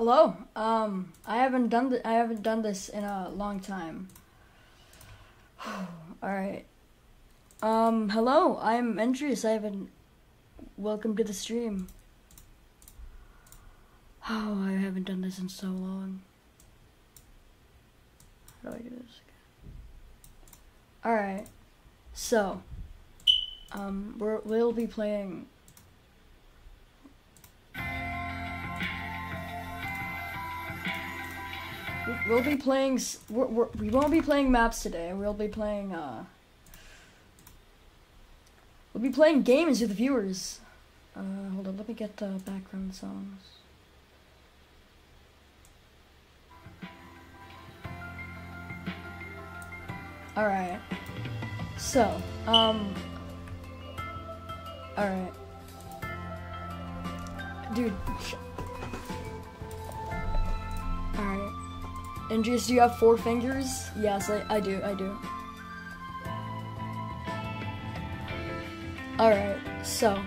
Hello. Um, I haven't done th- I haven't done this in a long time. All right. Um, hello. I'm Endreus. I haven't. Welcome to the stream. Oh, I haven't done this in so long. How do I do this? All right. So, um, we're, we'll be playing We'll be playing. We're, we're, we won't be playing maps today. We'll be playing. uh... We'll be playing games with the viewers. Uh, hold on. Let me get the background songs. All right. So, um. All right. Dude. Endreus, do you have four fingers? Yes, I, I do, I do. Alright, so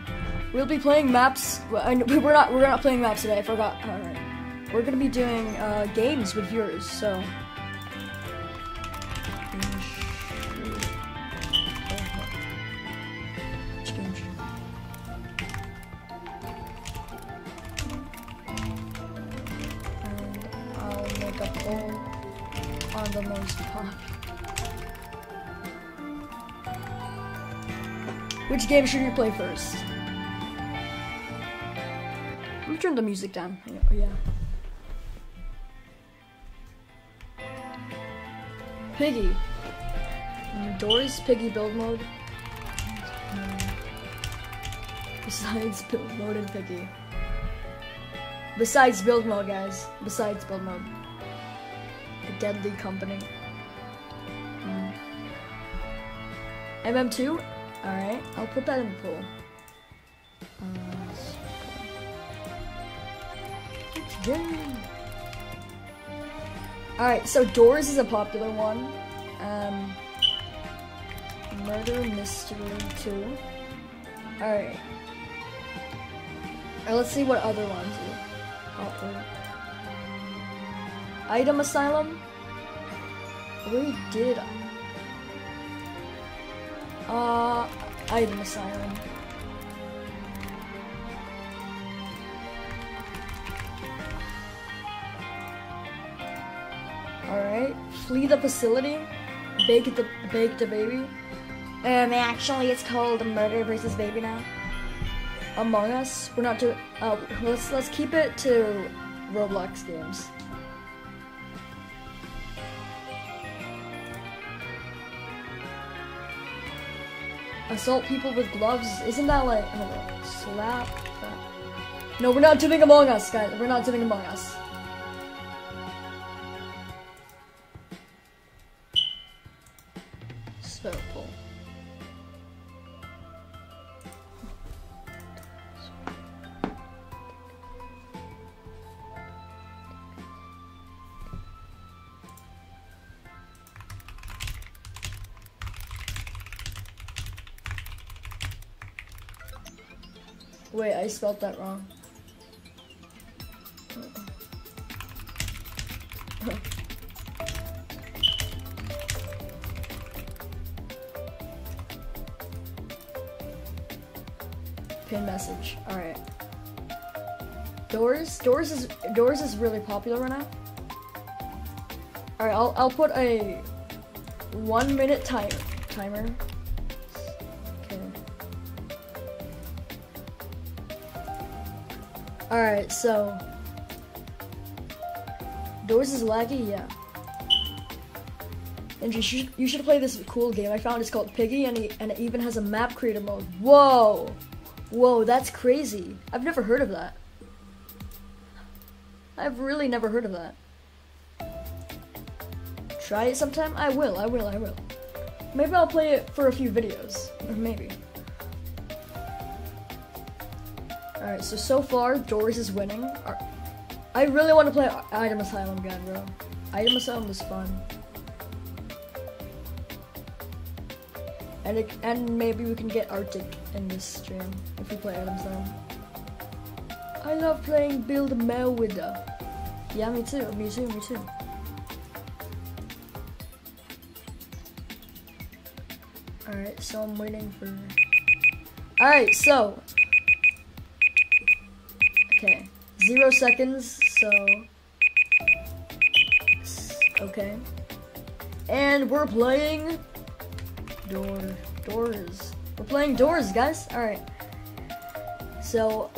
we'll be playing maps. We're not we're not playing maps today, I forgot. Alright. We're gonna be doing uh, games with viewers, so Game should we play first? Let me turn the music down. Oh, yeah. Piggy. Doors, Piggy build mode. Besides build mode and Piggy. Besides build mode, guys. Besides build mode. The Deadly Company. Mm. MM2? Alright, I'll put that in the pool. Uh? Alright, so Doors is a popular one. Um, Murder Mystery 2. Alright. Alright, let's see what other ones are. Item Asylum? We did. Uh, Item Asylum. Alright. Flee the facility. Bake the bake the baby. Um, actually, it's called Murder versus Baby now. Among Us. We're not doing. Uh, let's let's keep it to Roblox games. Assault people with gloves. Isn't that like hold on, slap? No, we're not doing Among Us, guys. We're not doing Among Us. Spelled that wrong. Pin message. All right. Doors. Doors is Doors is really popular right now. All right. I'll I'll put a one minute timer timer. All right. So Doors is laggy. Yeah. And you should you should play this cool game I found. It's called Piggy, and it, and it even has a map creator mode. Whoa, whoa, that's crazy. I've never heard of that. I've really never heard of that. Try it sometime. I will. I will. I will. Maybe I'll play it for a few videos. Or maybe. Alright, so so far, Doors is winning. I really want to play Item Asylum again, bro. Item Asylum was fun. And, it, and maybe we can get Arctic in this stream if we play Item Asylum. I love playing Build Melwida. Uh, yeah, me too, me too, me too. Alright, so I'm waiting for... Alright, so... Okay. Zero seconds, so... Okay. And we're playing... Door... Doors. We're playing Doors, guys. Alright. So,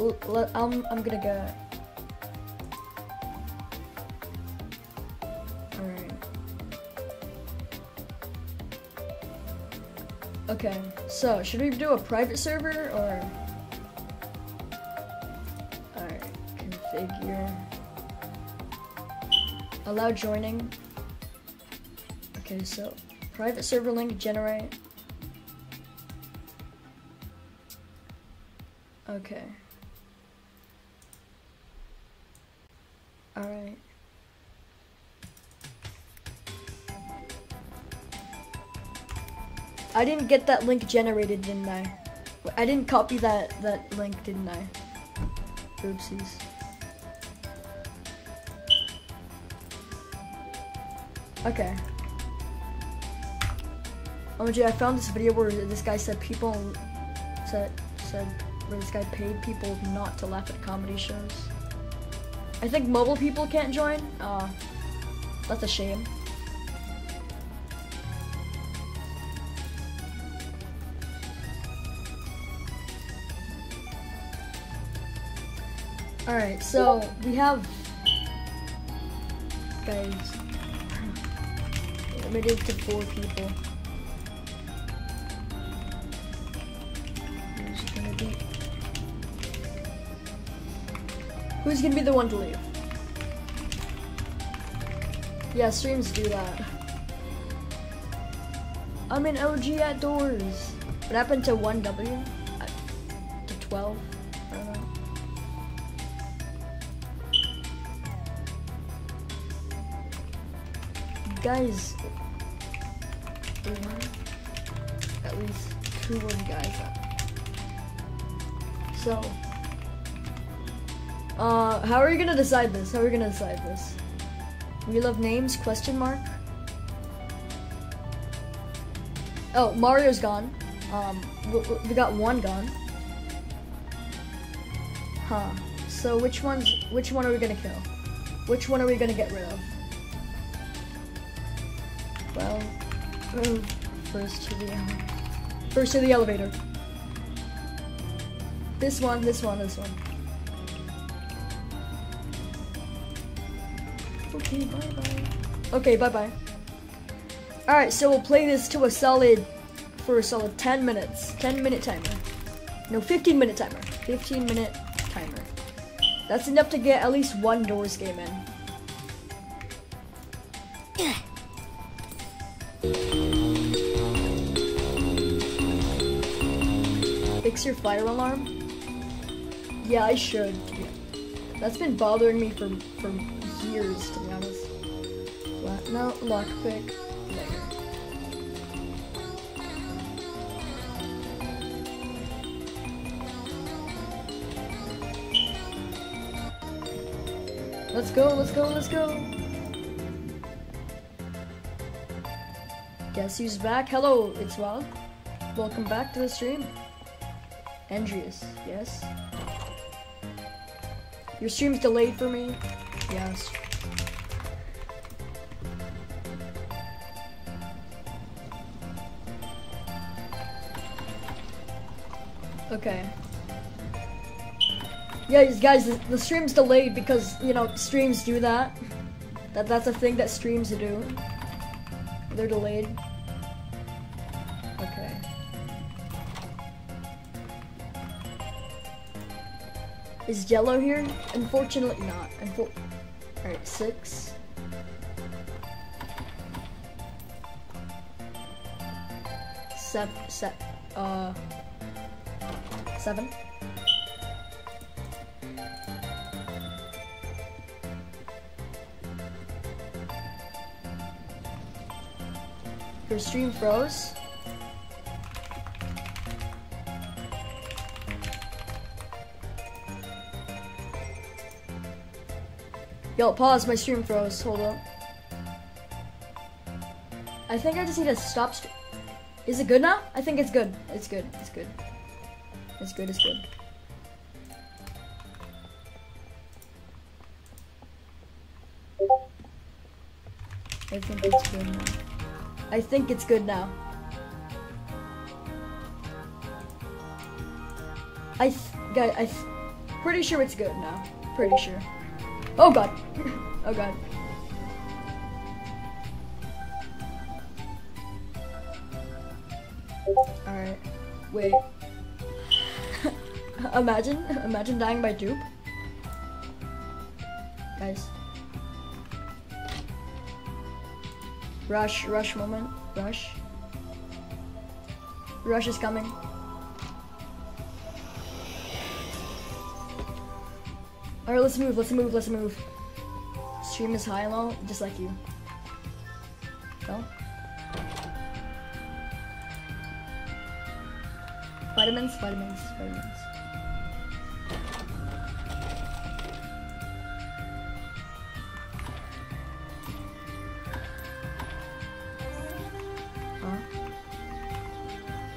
I'm, I'm gonna go... Alright. Okay, so should we do a private server or? Configure. Allow joining. Okay, so private server link generate. Okay. Alright. I didn't get that link generated, didn't I? I didn't copy that, that link, didn't I? Oopsies. Okay. Oh, gee, I found this video where this guy said people said said where this guy paid people not to laugh at comedy shows. I think mobile people can't join. Uh, that's a shame. Alright, so we have guys limited to four people. Who's gonna be Who's gonna be the one to leave? Yeah, streams do that. I'm in OG at doors. What happened to 1W? Uh, to 12? Guys, at least two of you guys. So, uh, how are you gonna decide this? How are we gonna decide this? We love names? Question mark. Oh, Mario's gone. Um, we got one gone. Huh. So which one's which one are we gonna kill? Which one are we gonna get rid of? Well, mm, first to the first to the elevator. This one, this one, this one. Okay, bye bye. Okay, bye bye. Alright, so we'll play this to a solid, for a solid 10 minutes. 10 minute timer. No, 15 minute timer. 15 minute timer. That's enough to get at least one Doors game in. Your fire alarm? Yeah, I should. That's been bothering me for for years, to be honest. No, lockpick. Let's go, let's go, let's go. Guess who's back? Hello, it's Wild. Welcome back to the stream. Endreus, yes? Your stream's delayed for me? Yes. Okay. Yeah, guys, the, stream's delayed because, you know, streams do that. That That's a thing that streams do. They're delayed. Is yellow here? Unfortunately not. Unfor Alright, six. Seven, se uh, seven. Your stream froze. Yo, pause, my stream froze. Hold up. I think I just need to stop. St- Is it good now? I think it's good. It's good. It's good. It's good. It's good. I think it's good now. I think it's good now. I th- guy, I pretty sure it's good now. Pretty sure. Oh god. oh god. Alright. Wait. imagine, imagine dying by dupe. Guys. Rush, rush moment. Rush. Rush is coming. Alright, let's move, let's move, let's move. Stream is high and low, just like you. Go. Vitamins, vitamins, vitamins. Huh?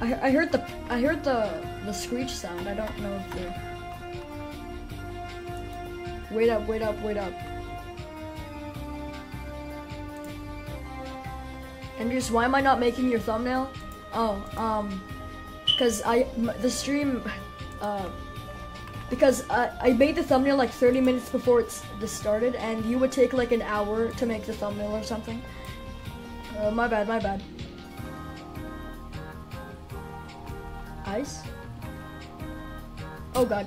I, I heard the I heard the the screech sound. I don't know if the Wait up, wait up, wait up. Endreus, why am I not making your thumbnail? Oh, um, because I the stream, uh, because I, I made the thumbnail like 30 minutes before it's this started, and you would take like an hour to make the thumbnail or something. Uh, my bad, my bad. Ice? Oh god.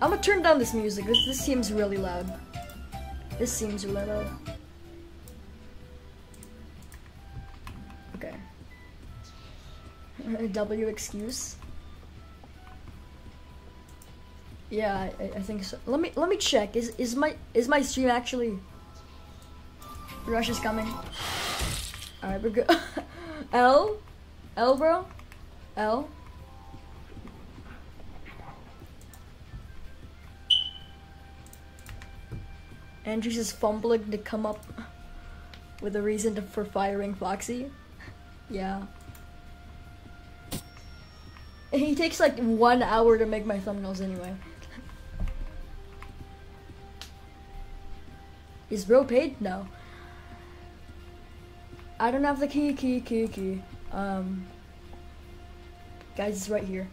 I'm gonna turn down this music. This this seems really loud. This seems really loud. Okay. W excuse. Yeah, I, I think so. Let me let me check. Is is my is my stream actually? Rush is coming. All right, we're good. L, L, bro, L. Endreus is fumbling to come up with a reason to, for firing Foxy. Yeah. He takes like one hour to make my thumbnails anyway. Is bro paid? No. I don't have the key, key, key, key. Um, guys, it's right here.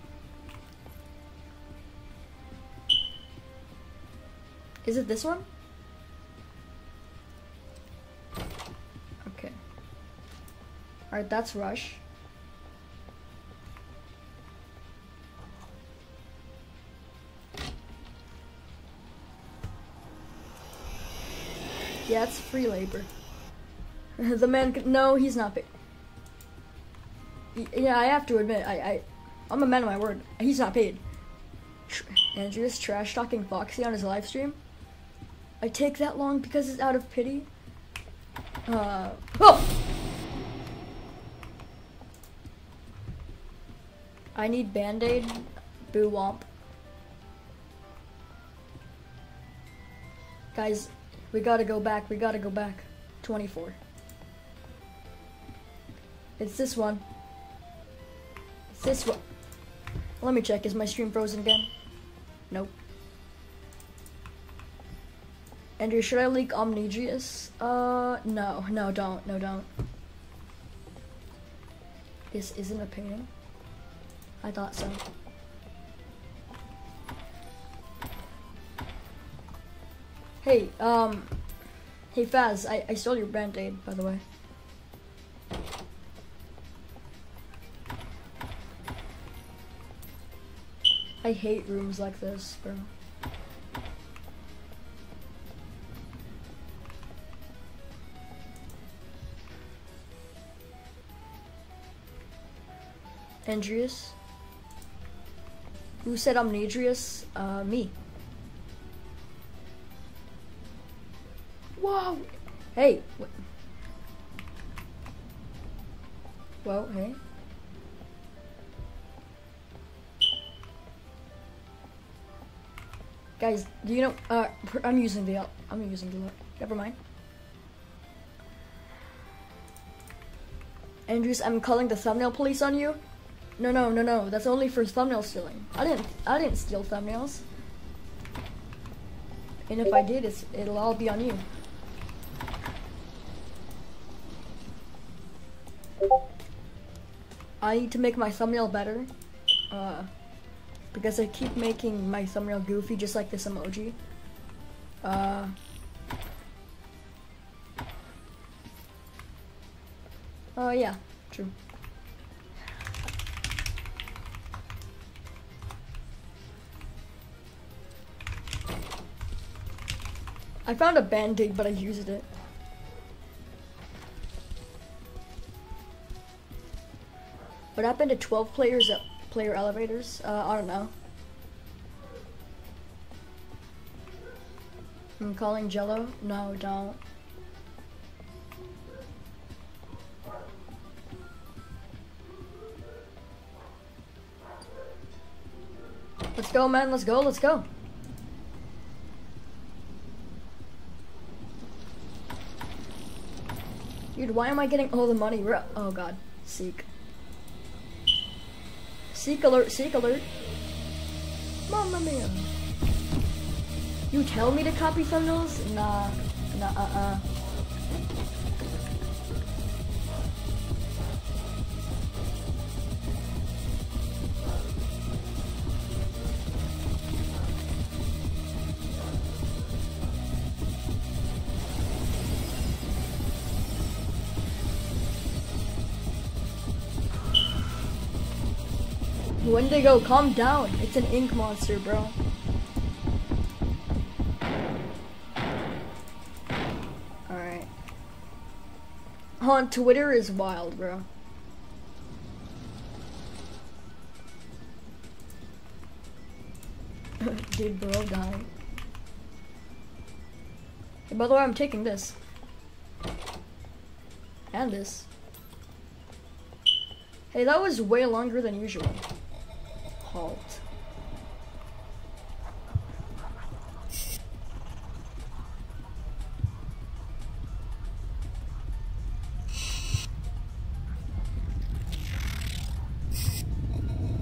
Is it this one? Okay. Alright, that's Rush. Yeah, it's free labor. the man, c- no, he's not paid. Yeah, I have to admit, I, I, I'm a man of my word. He's not paid. Tr- Endreus trash talking Foxy on his live stream. I take that long because it's out of pity. Uh, oh! I need band-aid. Boo womp. Guys, we gotta go back. We gotta go back. 24. It's this one. It's this one. Let me check. Is my stream frozen again? Nope. Andrew, should I leak Omnigius? Uh, no, no, don't, no, don't. This isn't a painting. I thought so. Hey, um, hey Faz, I, I stole your band-aid, by the way. I hate rooms like this, bro. Endreus? Who said I'm Nadrius? Uh, me. Whoa! Hey! What? Whoa, hey. Guys, do you know, uh, I'm using the, I'm using the, never mind. Endreus, I'm calling the thumbnail police on you. No, no, no, no. That's only for thumbnail stealing. I didn't. I didn't steal thumbnails. And if I did, it's, it'll all be on you. I need to make my thumbnail better. Uh, because I keep making my thumbnail goofy, just like this emoji. Uh. Oh, uh, yeah, true. I found a band-aid, but I used it. What happened to 12 players at player elevators? Uh, I don't know. I'm calling Jello? No, don't. Let's go, man. Let's go. Let's go. Dude, why am I getting all the money? Oh god. Seek. Seek alert, seek alert. Mamma mia. You tell me to copy thumbnails? Nah. Nah, uh-uh. Wendigo, calm down. It's an ink monster, bro. Alright. On Twitter is wild, bro. Did bro die? Hey, by the way, I'm taking this. And this. Hey, that was way longer than usual halt.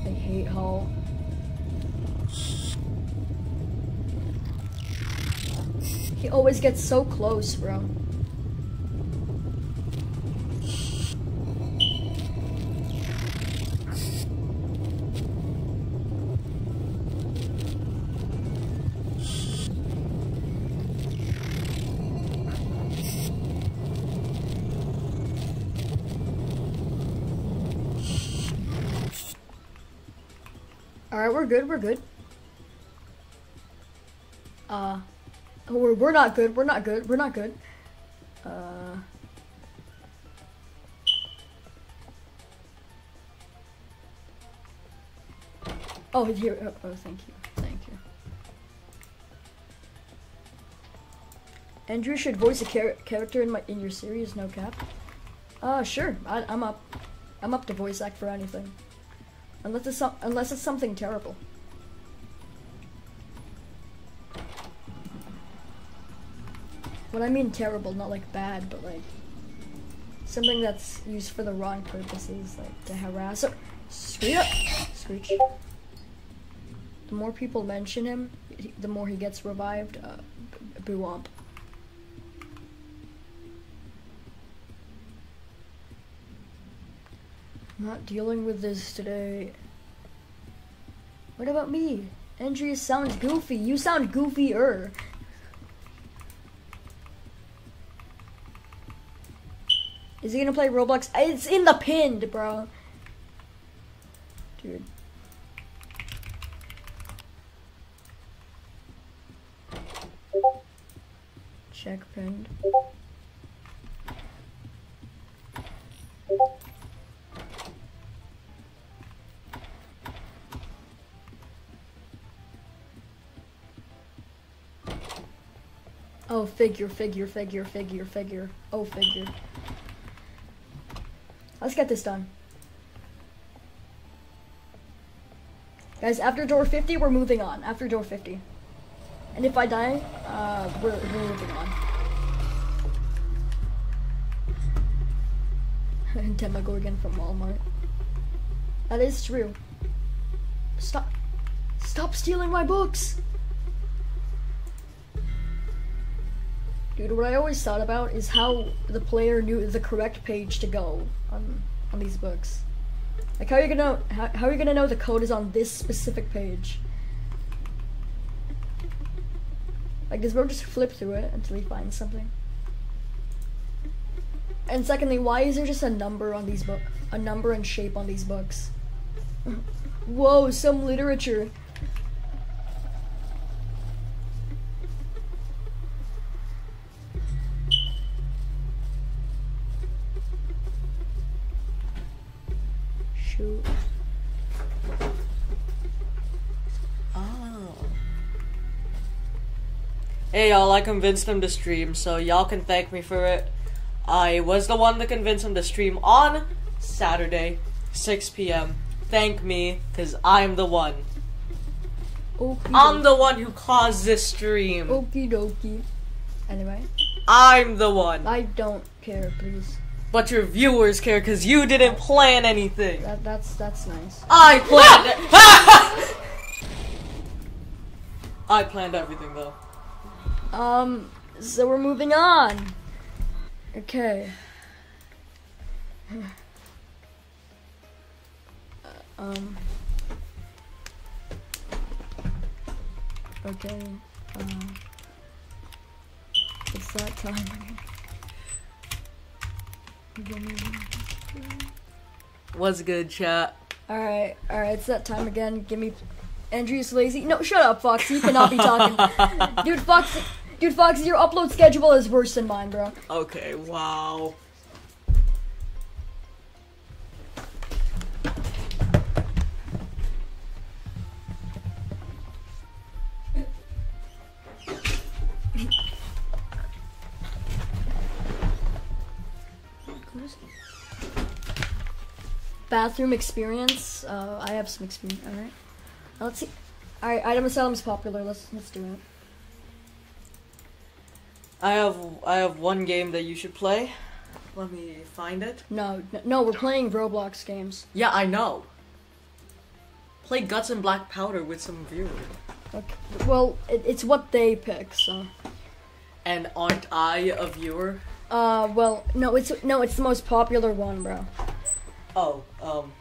I hate halt. He always gets so close, bro. We're good, we're good. Uh, we're, we're not good, we're not good, we're not good. Uh... Oh, here, oh, oh, thank you, thank you. Andrew should voice a char character in my in your series, no cap. Uh, sure, I, I'm up. I'm up to voice act for anything. Unless it's, so unless it's something terrible. What I mean terrible, not like bad, but like something that's used for the wrong purposes, like to harass or screech up, screech. The more people mention him, the more he gets revived. Uh, boo not dealing with this today. What about me? Andrea sounds goofy. You sound goofier. Is he gonna play Roblox? It's in the pinned, bro. Dude. Check pinned. Oh, figure, figure, figure, figure, figure. Oh, figure. Let's get this done. Guys, after door 50, we're moving on. After door 50. And if I die, uh, we're, we're moving on. Demogorgon from Walmart. That is true. Stop. Stop stealing my books! What I always thought about is how the player knew the correct page to go on on these books. Like how are you gonna how, how are you gonna know the code is on this specific page? Like does bro just flip through it until he finds something? And secondly, why is there just a number on these book a number and shape on these books? Whoa, some literature. I convinced him to stream, so y'all can thank me for it. I was the one to convince him to stream on Saturday, 6 p.m. Thank me, because I'm the one. Okie I'm the one who caused this stream. Okie dokie. Anyway, I'm the one. I don't care, please. But your viewers care because you didn't plan anything. That that's that's nice. I planned it. I planned everything though. Um, so we're moving on. Okay. Um. Okay. Uh, it's that time. What's good, chat? Alright, alright, it's that time again. Give me Endreus Lazy. No, shut up, Foxy. You cannot be talking. dude, Foxy. Dude, Foxy, your upload schedule is worse than mine, bro. Okay, wow. Bathroom experience. Uh, I have some experience. All right. Let's see. All right, item asylum is popular. Let's let's do it. I have I have one game that you should play. Let me find it. No, no, we're playing Roblox games. Yeah, I know. Play Guts and Black Powder with some viewers. Okay. Well, it, it's what they pick. So. And aren't I a viewer? Uh, well, no, it's no, it's the most popular one, bro. Oh, um.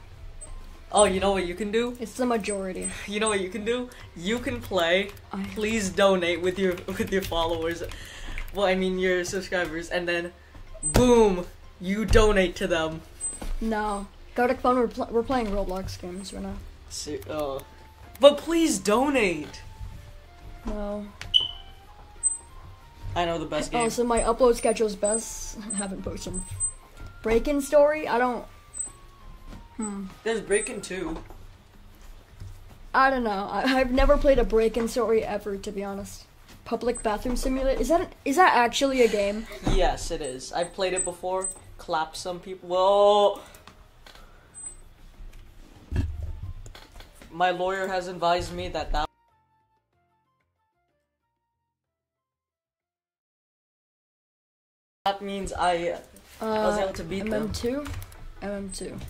Oh, you know what you can do? It's the majority. You know what you can do? You can play. I- Please donate with your with your followers. Well, I mean your subscribers, and then, boom, you donate to them. No, Gartic Phone. We're pl- we're playing Roblox games right now. Se- uh, but please donate. No. I know the best game. Oh, so my upload schedule's best. I haven't posted. Break-in story. I don't. Hmm. There's Breaking Two. I don't know. I, I've never played a break-in story ever, to be honest. Public bathroom simulator. Is that is that actually a game? Yes, it is. I've played it before. Clapped some people. Whoa. My lawyer has advised me that that. That means I. was Uh, able to beat them. MM2, MM2,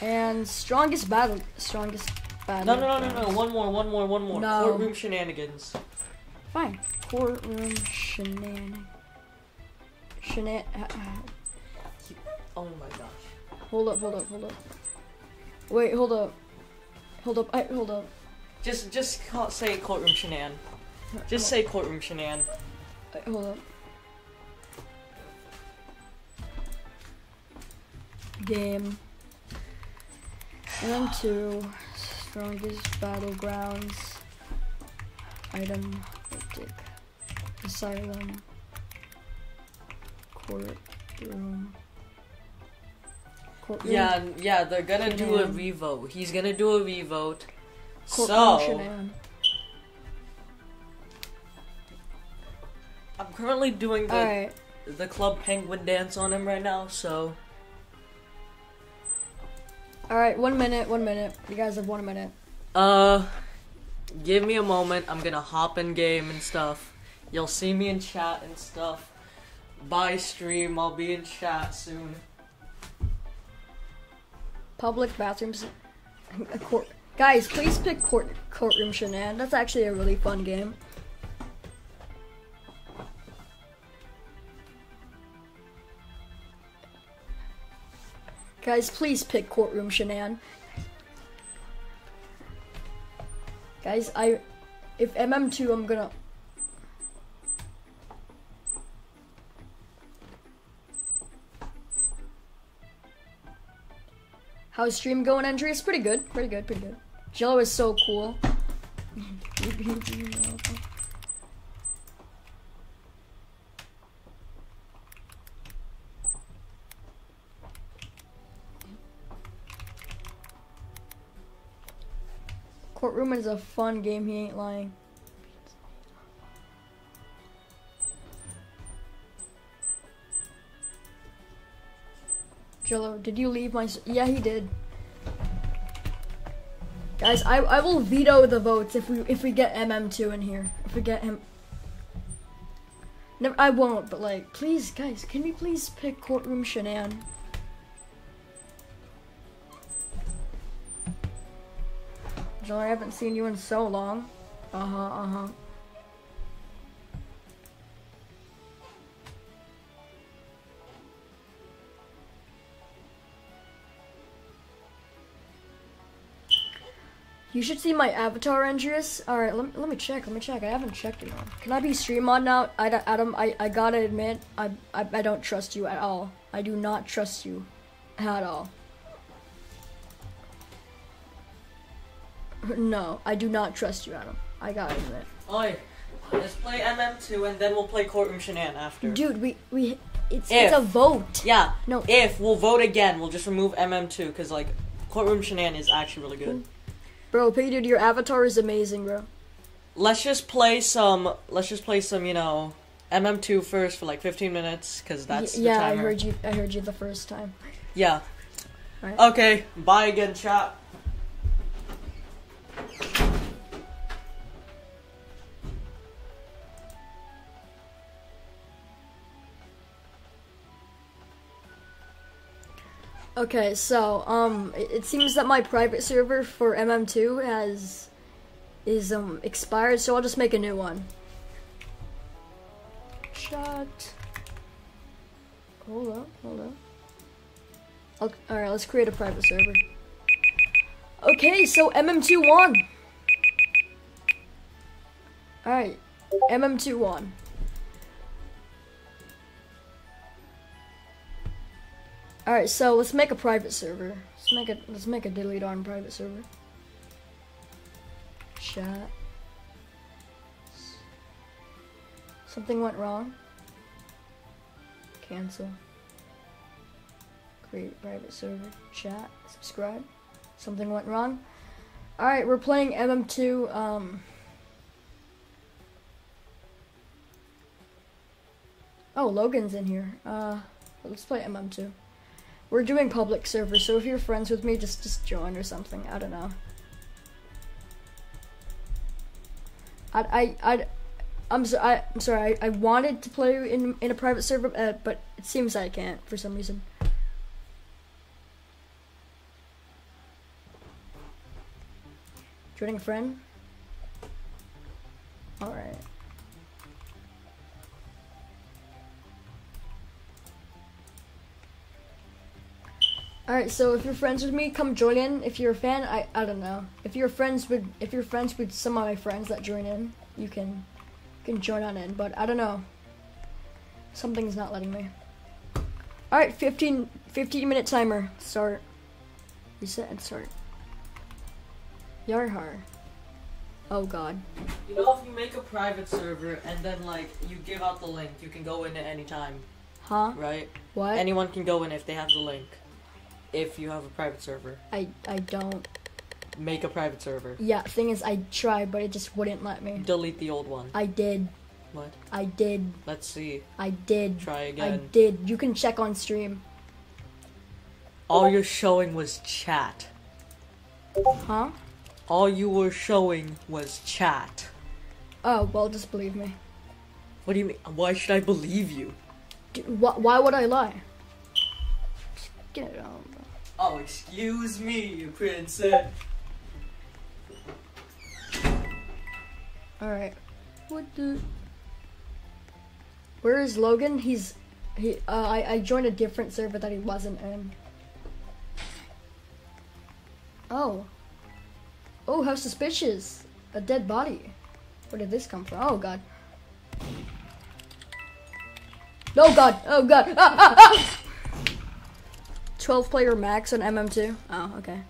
and strongest battle, strongest battle. No, no, no, no, no. One more, one more, one more. No. Courtroom shenanigans. Fine. Courtroom shenan. Shenan. Uh, uh. Oh my gosh. Hold up, hold up, hold up. Wait, hold up. Hold up, I, hold up. Just, just say courtroom shenan. Just say courtroom shenan. Wait, hold up. game. And two, strongest battlegrounds. Item, Arctic, asylum, courtroom. Courtroom. Yeah, yeah, they're gonna do a revote. He's gonna do a revote. Courtroom So, Shanann. I'm currently doing the Alright. the club penguin dance on him right now. So, Alright, one minute, one minute. You guys have one minute. uh, give me a moment. I'm gonna hop in game and stuff. You'll see me in chat and stuff. By stream, I'll be in chat soon. Public bathrooms. court. Guys, please pick court courtroom shenan. That's actually a really fun game. Guys, please pick courtroom Shanann. Guys, I if MM2 I'm gonna How's stream going, Endreus? Pretty good. Pretty good. Pretty good. Jello is so cool. Courtroom is a fun game. He ain't lying. Jello, did you leave my? Yeah, he did. Guys, I I will veto the votes if we if we get MM2 in here. If we get him. Never, I won't. But like, please, guys, can we please pick courtroom Shanann? Jello, I haven't seen you in so long. Uh huh. Uh huh. You should see my avatar, Endreus. Alright, let, me- let me check, let me check. I haven't checked it. Can I be stream on now? I, Adam, I, I gotta admit, I, I, I don't trust you at all. I do not trust you at all. No, I do not trust you, Adam. I gotta admit. Oi, let's play MM2 and then we'll play Courtroom Shanann after. Dude, we, we, it's, If. it's a vote. Yeah. No. If we'll vote again, we'll just remove MM2 because like Courtroom Shanann is actually really good. Bro, P, dude, your avatar is amazing, bro. Let's just play some. Let's just play some. You know, MM2 first for like 15 minutes because that's Y- the yeah, I heard you. I heard you the first time. Yeah. Right. Okay. Bye again, chat. Okay, so um, it, seems that my private server for MM2 has is um expired, so I'll just make a new one. Shut. Hold up, hold up. Okay, all right, let's create a private server. Okay, so MM2 won. All right, MM2 won. All right, so let's make a private server. Let's make a let's make a diddly darn private server. Chat. Something went wrong. Cancel. Create private server. Chat. Subscribe. Something went wrong. All right, we're playing MM2. Um. Oh, Logan's in here. Uh, let's play MM2. We're doing public server, so if you're friends with me, just just join or something. I don't know. I I I I'm so, I, I'm sorry. I, I wanted to play in in a private server, uh, but it seems I can't for some reason. Joining friend. All right. Alright, so if you're friends with me, come join in. If you're a fan, I I don't know. If you're friends with if you're friends with some of my friends that join in, you can you can join on in, but I don't know. Something's not letting me. Alright, 15 15 minute timer. Start. Reset and start. Yarhar. Oh god. You know, if you make a private server and then like you give out the link, you can go in at any time, Huh? right? What? Anyone can go in if they have the link. If you have a private server, I I don't. make a private server. Yeah, thing is, I tried, but it just wouldn't let me. Delete the old one. I did. What? I did. Let's see. I did. Try again. I did. You can check on stream. All you're showing was chat. Huh? All you were showing was chat. Oh, well, just believe me. What do you mean? Why should I believe you? D- wh- why would I lie? Get on. Oh, excuse me, you princess. Alright. What the? Where is Logan? He's. He. Uh, I, I joined a different server that he wasn't in. Oh. Oh, how suspicious. A dead body. Where did this come from? Oh, God. Oh, God. Oh, God. Ah, ah, ah! 12 player max on MM2. Oh, okay.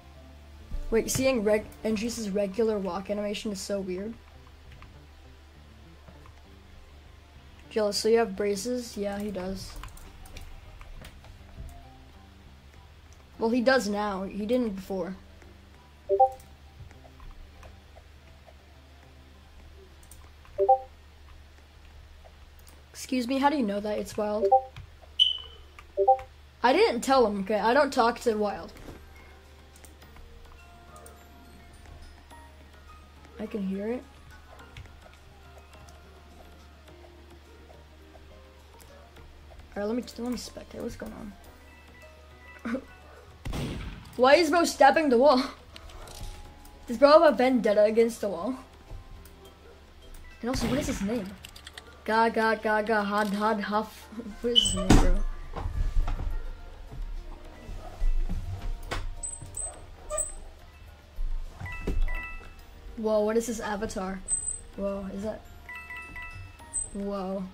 Wait, seeing reg- Endreus' regular walk animation is so weird. Jealous, so you have braces? Yeah, he does. Well, he does now. He didn't before. Excuse me, how do you know that it's wild? I didn't tell him, okay? I don't talk to wild. I can hear it. Alright, let me let me spectate. What's going on? Why is bro stabbing the wall? Does bro have a vendetta against the wall? And also, what is his name? Ga ga ga ga had had huff. What is his bro? Whoa, what is his avatar? Whoa, is that? Whoa.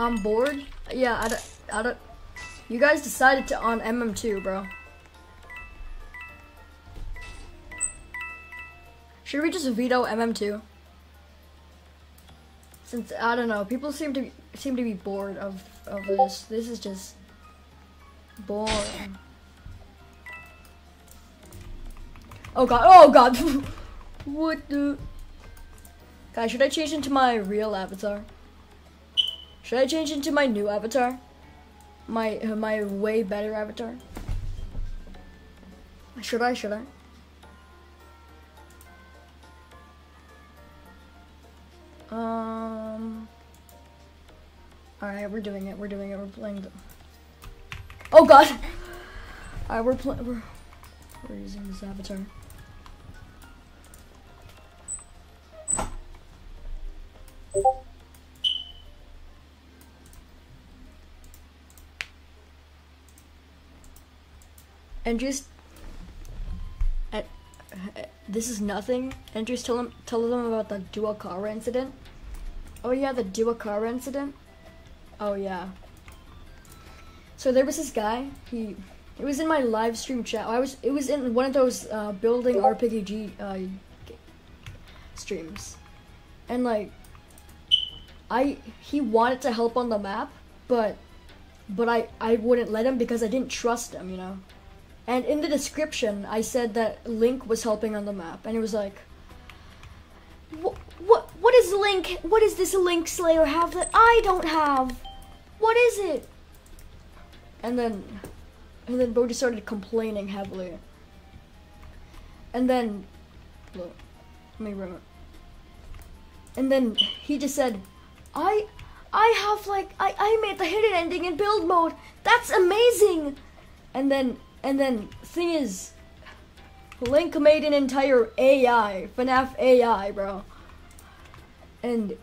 I'm bored. Yeah, I don't, I don't. You guys decided to on MM2, bro. Should we just veto MM2? Since I don't know, people seem to seem to be bored of of this. This is just boring. Oh god! Oh god! what the? Guys, should I change into my real avatar? Should I change into my new avatar? My uh, my way better avatar? Should I? Should I? Um. All right, we're doing it. We're doing it. We're playing. The... Oh God! All right, we're playing. We're we're using this avatar. And just uh, this is nothing. And just tell them tell them about the Duakara incident. Oh yeah the Duakara incident? Oh yeah. So there was this guy he it was in my live stream chat. I was it was in one of those uh, building rpg uh, streams. And like i he wanted to help on the map but but i i wouldn't let him because i didn't trust him you know and in the description, I said that Link was helping on the map, and it was like, what, what, what is Link? What does this Link Slayer have that I don't have? What is it? And then, and then Bodhi started complaining heavily. And then, look, let me remember. And then he just said, I, I have like, I, I made the hidden ending in build mode. That's amazing. And then and then, thing is, Link made an entire AI, FNAF AI, bro. And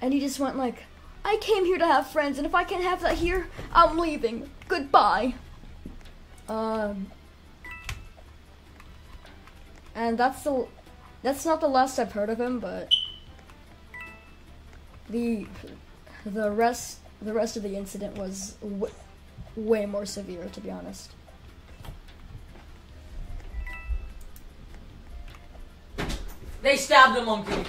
and he just went like, I came here to have friends, and if I can't have that here, I'm leaving. Goodbye. Um, and that's the that's not the last I've heard of him, but the the rest the rest of the incident was way more severe, to be honest. They stabbed a monkey.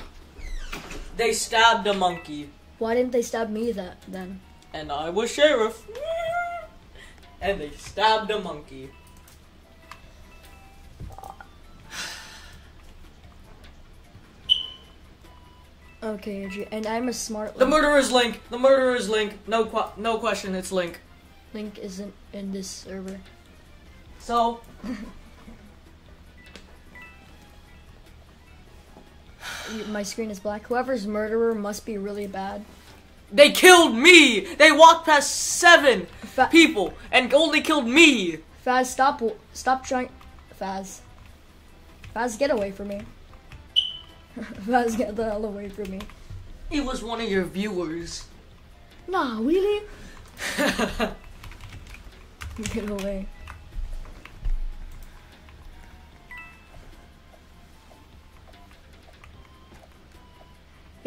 They stabbed a monkey. Why didn't they stab me that then? And I was sheriff. And they stabbed a monkey. Okay, and I'm a smart. Link. The murderer's Link. The murderer's Link. No, qu- no question. It's Link. Link isn't in this server. So My screen is black. Whoever's murderer must be really bad. they killed me. They walked past seven Fa- people and only killed me. Faz, stop, stop trying. Faz, Faz, get away from me. Faz, get the hell away from me. It was one of your viewers. Nah, really? Get away.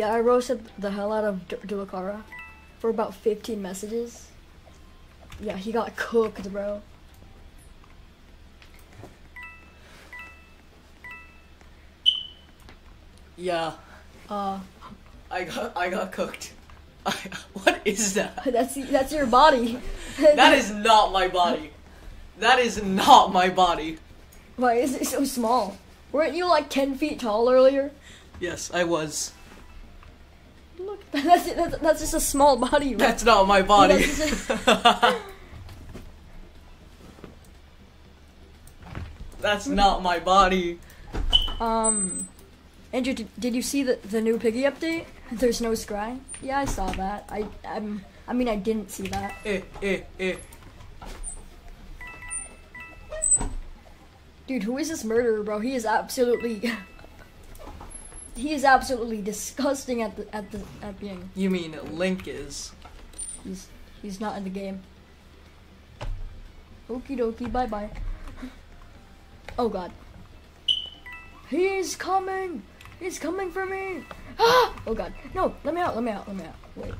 Yeah, I roasted the hell out of D- Duakara for about 15 messages. Yeah, he got cooked, bro. yeah, Uh, I got I got cooked. what is that? that's that's your body. That is not my body. That is not my body. Why is it so small? Weren't you like 10 feet tall earlier? Yes, I was. That's, that's, that's just a small body. bro. That's not my body. That's That's not my body. Um, Andrew, did, did you see the, the new Piggy update? There's no scry. Yeah, I saw that. I I'm, I mean, I didn't see that. Eh, eh, eh. Dude, who is this murderer, bro? He is absolutely. he is absolutely disgusting at the at the at being. You mean Link is? He's he's not in the game. Okie dokie, bye bye. Oh god. He's coming! He's coming for me! Ah! Oh god. No, let me out, let me out, let me out. Wait.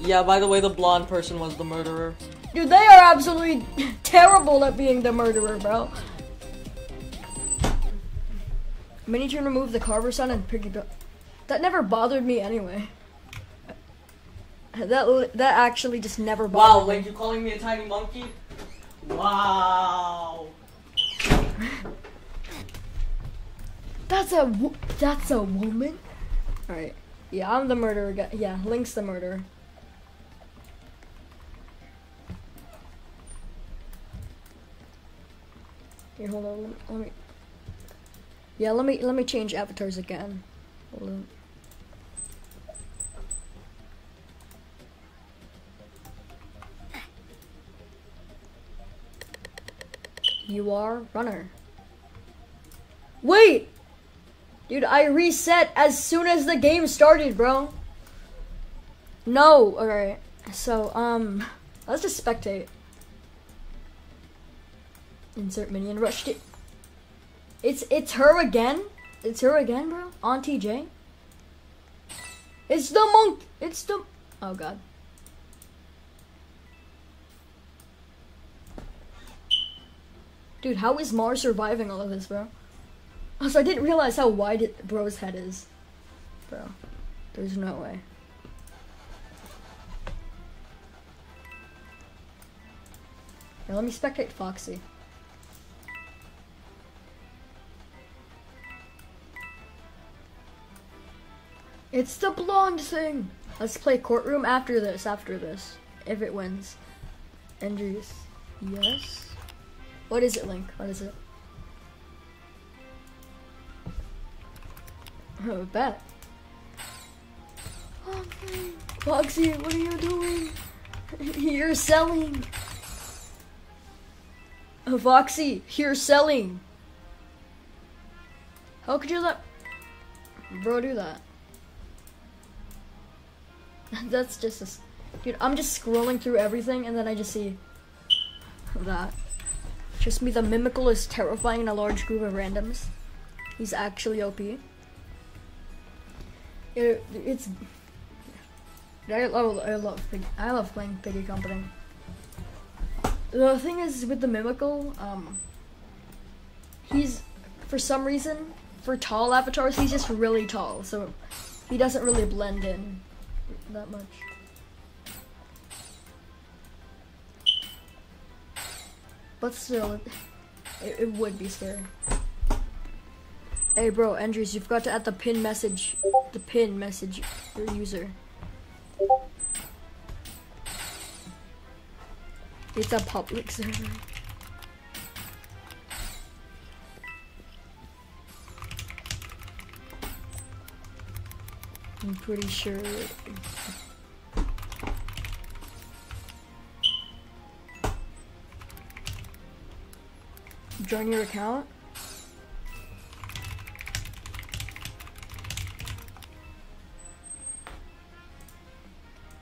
Yeah. By the way, the blonde person was the murderer. Dude, they are absolutely terrible at being the murderer, bro. Need to remove the Carver son and Piggy Dog. That never bothered me anyway. That that actually just never bothered Wow, bothered Link, me. you calling me a tiny monkey? Wow. That's a that's a woman. All right. Yeah, I'm the murderer. Guy. Yeah, Link's the murderer. Here, hold on. Let me, let me. Yeah, let me let me change avatars again. Hold on. You are runner. Wait! Dude, I reset as soon as the game started, bro. No, alright. So, um, let's just spectate. Insert minion rush it. It's it's her again? It's her again, bro? Auntie J? It's the monk! It's the Oh god. Dude, how is Mars surviving all of this, bro? Also, I didn't realize how wide it, bro's head is. Bro, there's no way. Let me spectate Foxy. It's the blonde thing! Let's play courtroom after this, after this. If it wins. Endreus. Yes? What is it, Link? What is it? Oh, bet. Okay. Foxy, what are you doing? You're selling. Oh, Foxy, you're selling. How could you let bro do that? That's just a, dude. I'm just scrolling through everything, and then I just see that. Just me. The mimical is terrifying in a large group of randoms. He's actually OP. It, it's. I love. I love. I love playing Piggy Company. The thing is with the mimical, um, he's for some reason for tall avatars he's just really tall, so he doesn't really blend in that much. But still, it, it, it would be scary. Hey bro, Endreus, you've got to add the pin message, the pin message your user. It's a public server. I'm pretty sure. Join your account.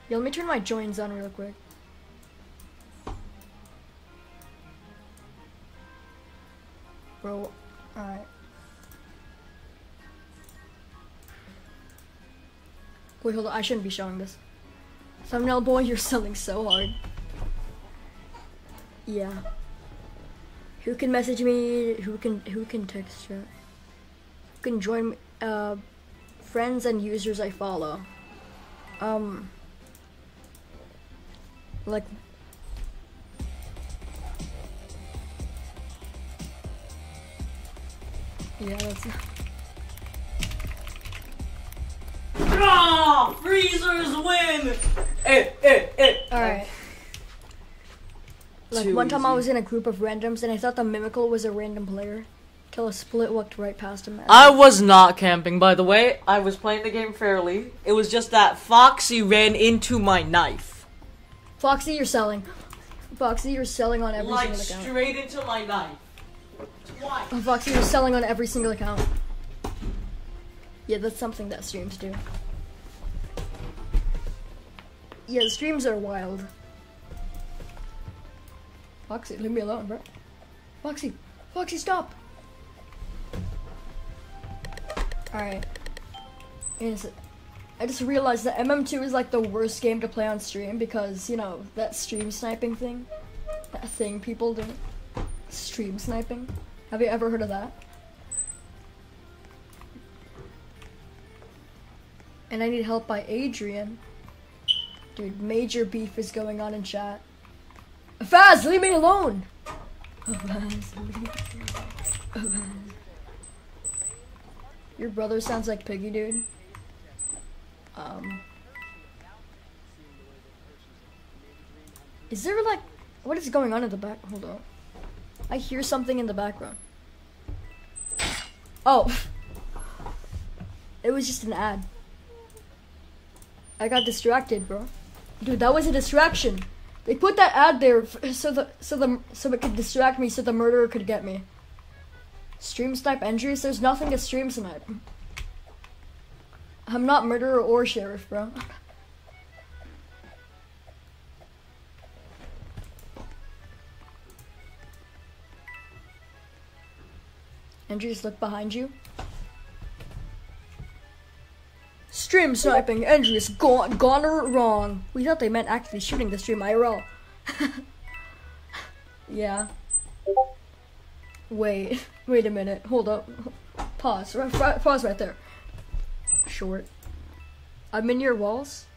Yeah, let me turn my joins on real quick. Bro, Wait, hold on. I shouldn't be showing this. Thumbnail boy, you're selling so hard. Yeah. Who can message me? Who can who can text chat? Who can join uh friends and users I follow? Um like Yeah, that's Freezers win. Eh, eh, eh. Alright. Like Too one time I was in a group of randoms and I thought the mimical was a random player. Till a split walked right past him. I was not camping, by the way. I was playing the game fairly. It was just that Foxy ran into my knife. Foxy, you're selling. Foxy, you're selling on every Like single account. Like straight into my knife. Twice. Oh, Foxy, you're selling on every single account. Yeah, that's something that streams do. Yeah, the streams are wild. Foxy, leave me alone, bro. Foxy, Foxy, stop. Alright. I just realized that MM2 is like the worst game to play on stream because, you know, that stream sniping thing. That thing people do. Stream sniping. Have you ever heard of that? And I need help by Adrian. Dude, major beef is going on in chat. Faz, leave me alone! Your brother sounds like Piggy, dude. Um. Is there like. What is going on in the back? Hold on. I hear something in the background. Oh. It was just an ad. I got distracted, bro. Dude, that was a distraction. They put that ad there so the so the so it could distract me so the murderer could get me. Stream snipe injuries? There's nothing to stream snipe. I'm not murderer or sheriff, bro. Andrew, just look behind you. Stream sniping, is gone, gone or wrong. We thought they meant actually shooting the stream IRL. yeah. Wait, wait a minute. Hold up. Pause. Right, pause right there. Short. I'm in your walls.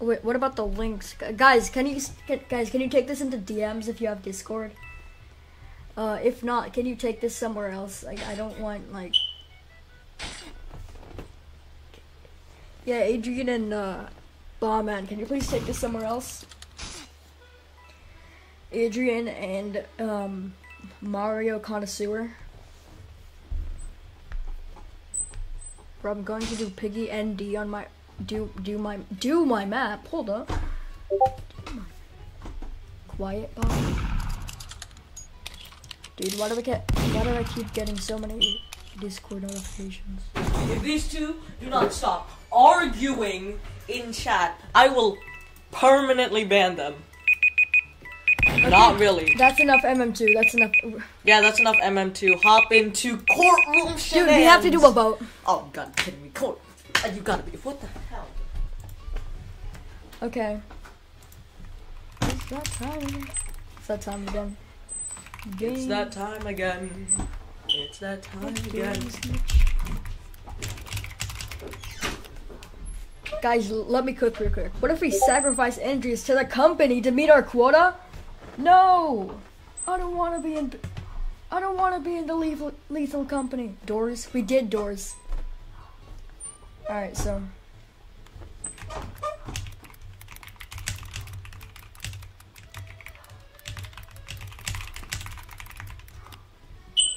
Wait, what about the links, Gu- guys? Can you can, guys? Can you take this into DMs if you have Discord? Uh, if not, can you take this somewhere else? Like, I don't want like. Yeah, Adrian and uh, can you please take this somewhere else? Adrian and um, Mario Connoisseur. Bro, I'm going to do Piggy ND on my do do my do my map. Hold up. Quiet bomb. Dude, why do I get why do I keep getting so many Discord notifications. If these two do not stop arguing in chat, I will permanently ban them. Not really. That's enough MM2. That's enough. Yeah, that's enough MM2. Hop into courtroom Dude, we have to do a vote. Oh, god, kidding me. Court. uh, You gotta be. What the hell? Okay. It's that time. It's that time again. Game. It's that time again. It's that time again. Guys, let me cook real quick. What if we sacrifice Endreus to the company to meet our quota? No! I don't want to be in. I don't want to be in the lethal, lethal company. Doors? We did doors. Alright, so.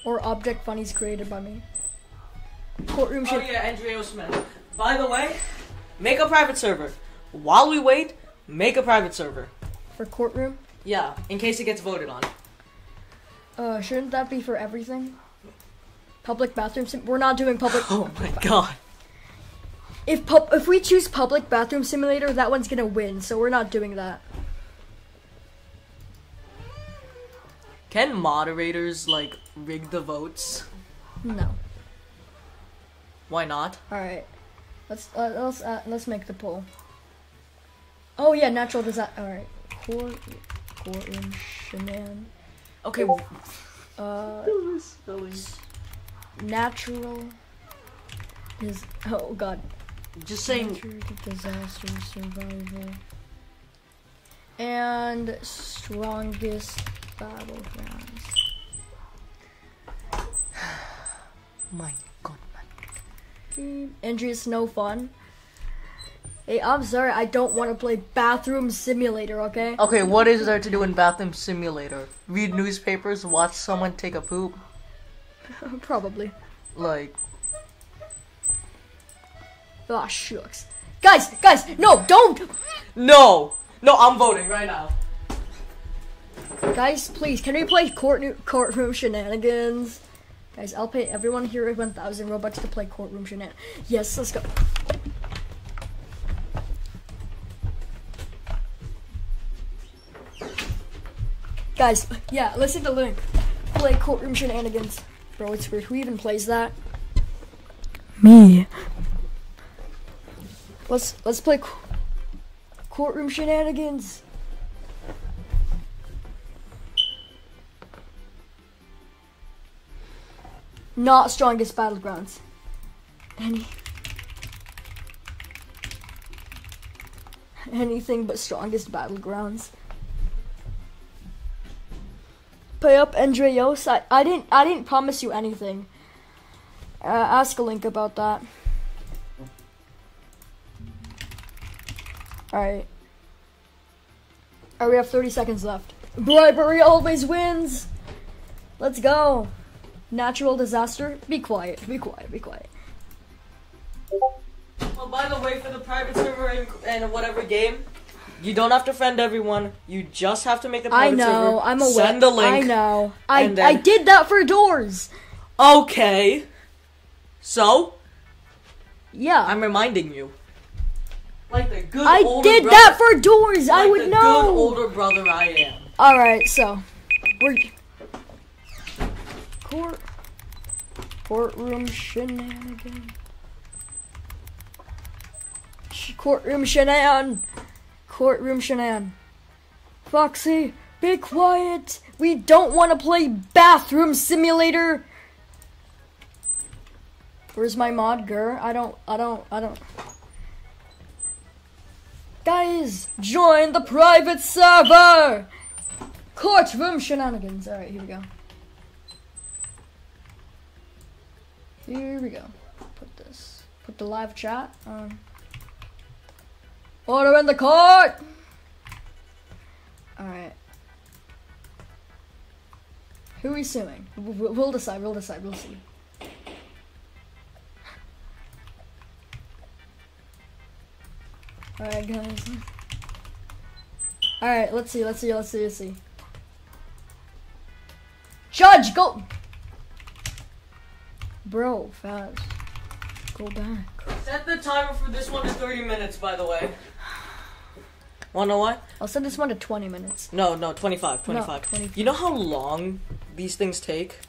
Or object funnies created by me. Courtroom Oh should. yeah, Andrea Smith. By the way, make a private server. While we wait, make a private server. For courtroom? Yeah, in case it gets voted on. Uh, shouldn't that be for everything? Public bathroom sim- We're not doing public. Oh my god. If pub- if we choose public bathroom simulator, that one's gonna win. So we're not doing that. Can moderators like rig the votes? No. Why not? All right. Let's uh, let's uh, let's make the poll. Oh yeah, natural disaster. All right. Court courtroom shenan. Okay. Uh, natural is oh god. Just saying. Natural disaster survival and strongest battlegrounds. My god. Injury is no fun. Hey, I'm sorry, I don't want to play Bathroom Simulator, okay? Okay, what is there to do in Bathroom Simulator? Read newspapers, watch someone take a poop? Probably. Like, Ah, shucks. Guys, guys, no, don't! no! No, I'm voting right now. Guys, please, can we play court courtroom shenanigans? Guys, I'll pay everyone here 1,000 Robux to play courtroom shenanigans. Yes, let's go. Guys, yeah, listen to the Link. Play courtroom shenanigans. Bro, it's weird. Who even plays that? Me. Let's let's play co- courtroom shenanigans. Not strongest battlegrounds. Any anything but strongest battlegrounds. Pay up Endreus. I, I didn't I didn't promise you anything. Uh, ask a link about that. Alright. Alright, we have 30 seconds left. Bribery always wins! Let's go! Natural disaster? Be quiet, be quiet, be quiet. Well, by the way, for the private server and, and whatever game, you don't have to friend everyone. You just have to make a I private know, server. I'm aware. Send the link. I know. I, then- I did that for doors! Okay. So, Yeah. I'm reminding you. Like the good I older did brother, that for doors! I like would the know! good older brother I am. Alright, so we're court courtroom shenanigan. Sh- Courtroom shenan. Courtroom shenan. Foxy, be quiet. We don't want to play bathroom simulator. Where's my mod, Gur? I don't. I don't. I don't. Guys, join the private server. Courtroom shenanigans. Alright, here we go. Here we go. Put this. Put the live chat on. Order in the court! Alright. Who are we suing? We'll decide, we'll decide, we'll see. Alright, guys. Alright, let's see, let's see, let's see, let's see. Judge, go! Bro, fast. Go back. Set the timer for this one to 30 minutes, by the way. Wanna know why? I'll set this one to 20 minutes. No, no, 25, 25. 25. You know how long these things take?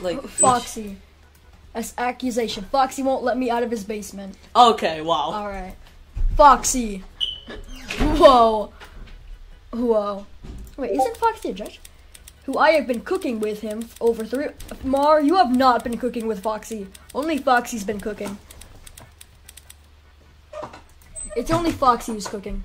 Like, each- Foxy. That's accusation. Foxy won't let me out of his basement. Okay, wow. Alright. Foxy. Whoa. Whoa. Wait, isn't Foxy a judge? Who I have been cooking with him over three. Mar, you have not been cooking with Foxy. Only Foxy's been cooking. It's only Foxy who's cooking.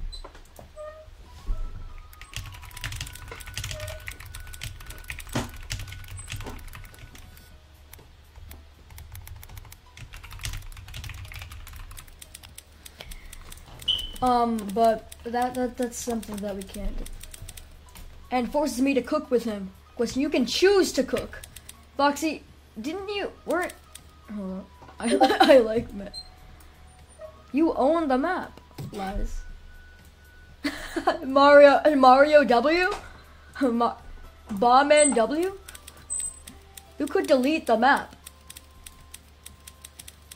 Um, but that, that that's something that we can't do. And forces me to cook with him. Because you can choose to cook. Foxy, didn't you weren't hold on. I, I like map. You own the map, lies. Mario and Mario W? Ma- Bombman W? You could delete the map.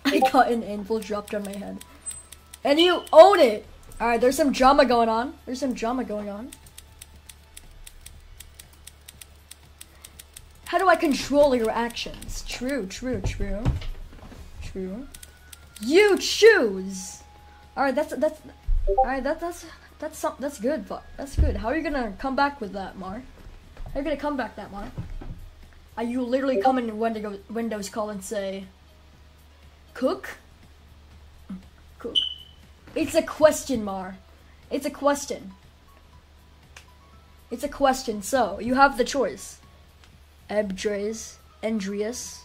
I got an anvil dropped on my head. And you own it! Alright, there's some drama going on. There's some drama going on. How do I control your actions? True, true, true. True. You choose! Alright, that's that's alright, that that's that's some, that's good, but that's good. How are you gonna come back with that, Mar? How are you gonna come back that, Mar? Are you literally come in Windows Windows call and say Cook? Cook. It's a question, Mar. It's a question. It's a question, so you have the choice. Endreus, Endreus.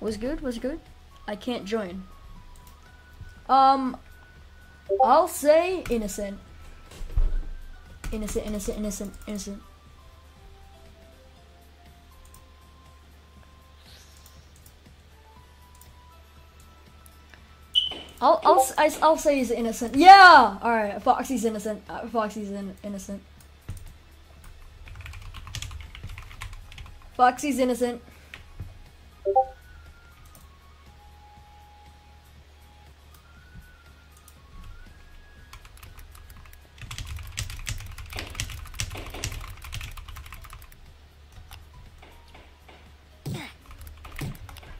Was good? Was good? I can't join. Um, I'll say innocent. Innocent, innocent, innocent, innocent. I'll I'll s- I- I'll say he's innocent. Yeah. All right. Foxy's innocent. Uh, Foxy's in- innocent. Foxy's innocent.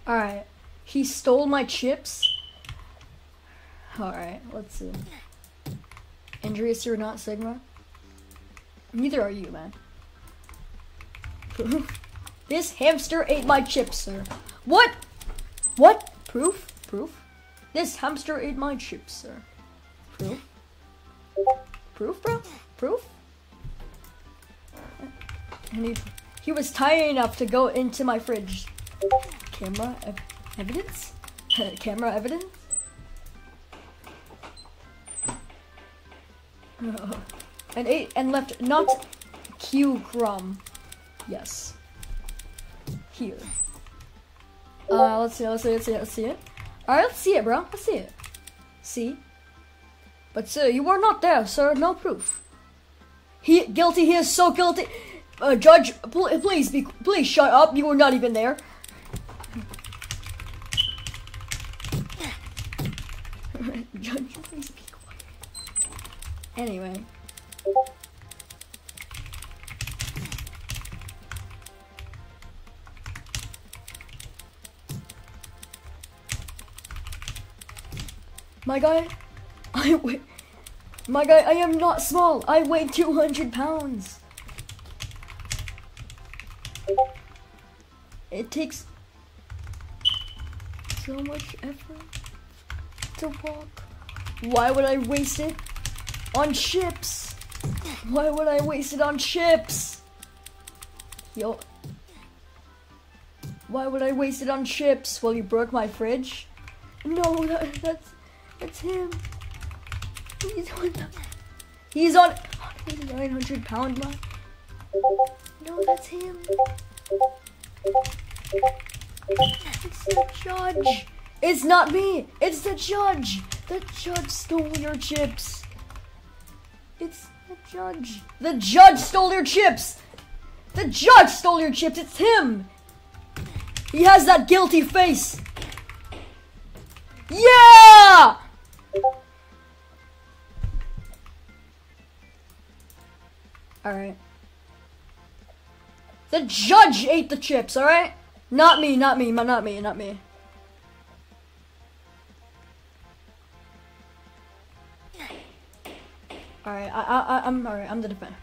All right. He stole my chips. Alright, let's see. Endreus, you're not Sigma? Neither are you, man. this hamster ate my chips, sir. What? What? Proof? Proof? This hamster ate my chips, sir. Proof? Proof, bro? Proof? Uh, and he, he was tiny enough to go into my fridge. Camera ev- evidence? Camera evidence? and ate and left not Q crumb. Yes. Here. Uh, let's see, let's see, let's see, let's see it. Alright, let's see it, bro. Let's see it. See? But sir, you were not there, sir. No proof. He guilty. He is so guilty. Uh, judge, pl- please be, please shut up. You were not even there. judge, please be quiet. Anyway. My guy, I weigh. My guy, I am not small. I weigh 200 pounds. It takes so much effort to walk. Why would I waste it on ships? Why would I waste it on ships? Yo. Why would I waste it on chips? Well, you broke my fridge? No, that, that's that's him. He's on. He's on. He's 900 pound man. No, that's him. It's the judge. It's not me. It's the judge. The judge stole your chips. It's the judge. The judge stole your chips. The judge stole your chips. It's him. He has that guilty face. Yeah! Alright. The judge ate the chips, alright? Not me, not me, not me, not me. Alright, I, I, I'm alright, I'm the defender.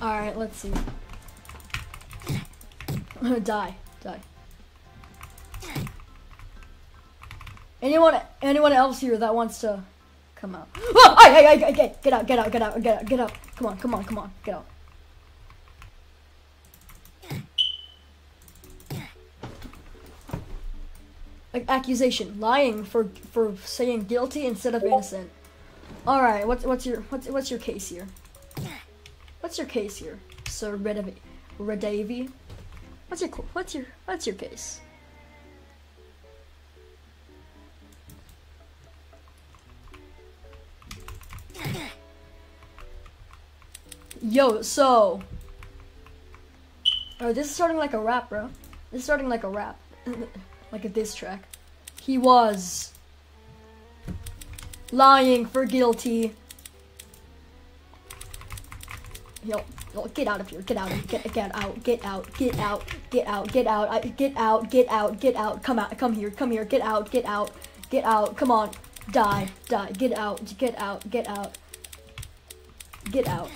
Alright, let's see. die, die. Anyone, anyone else here that wants to come out? Oh, get, get out, get out, get out, get out, get out. Come on, come on, come on, get out. Like accusation, lying for for saying guilty instead of innocent. All right, what's what's your what's what's your case here? What's your case here, Sir Redavi? Redavy? What's your what's your what's your case? Yo, so. Oh, this is starting like a rap, bro. This is starting like a rap. like a diss track. He was lying for guilty. Yo, yo, get out of here. Get out. Get get out. Get out. Get out. Get out. Get out. I, get out. Get out. Get out. Come out. Come here. Come here. Get out. Get out. Get out. Come on. Die. Die. Get out. Get out. Get out. Get out.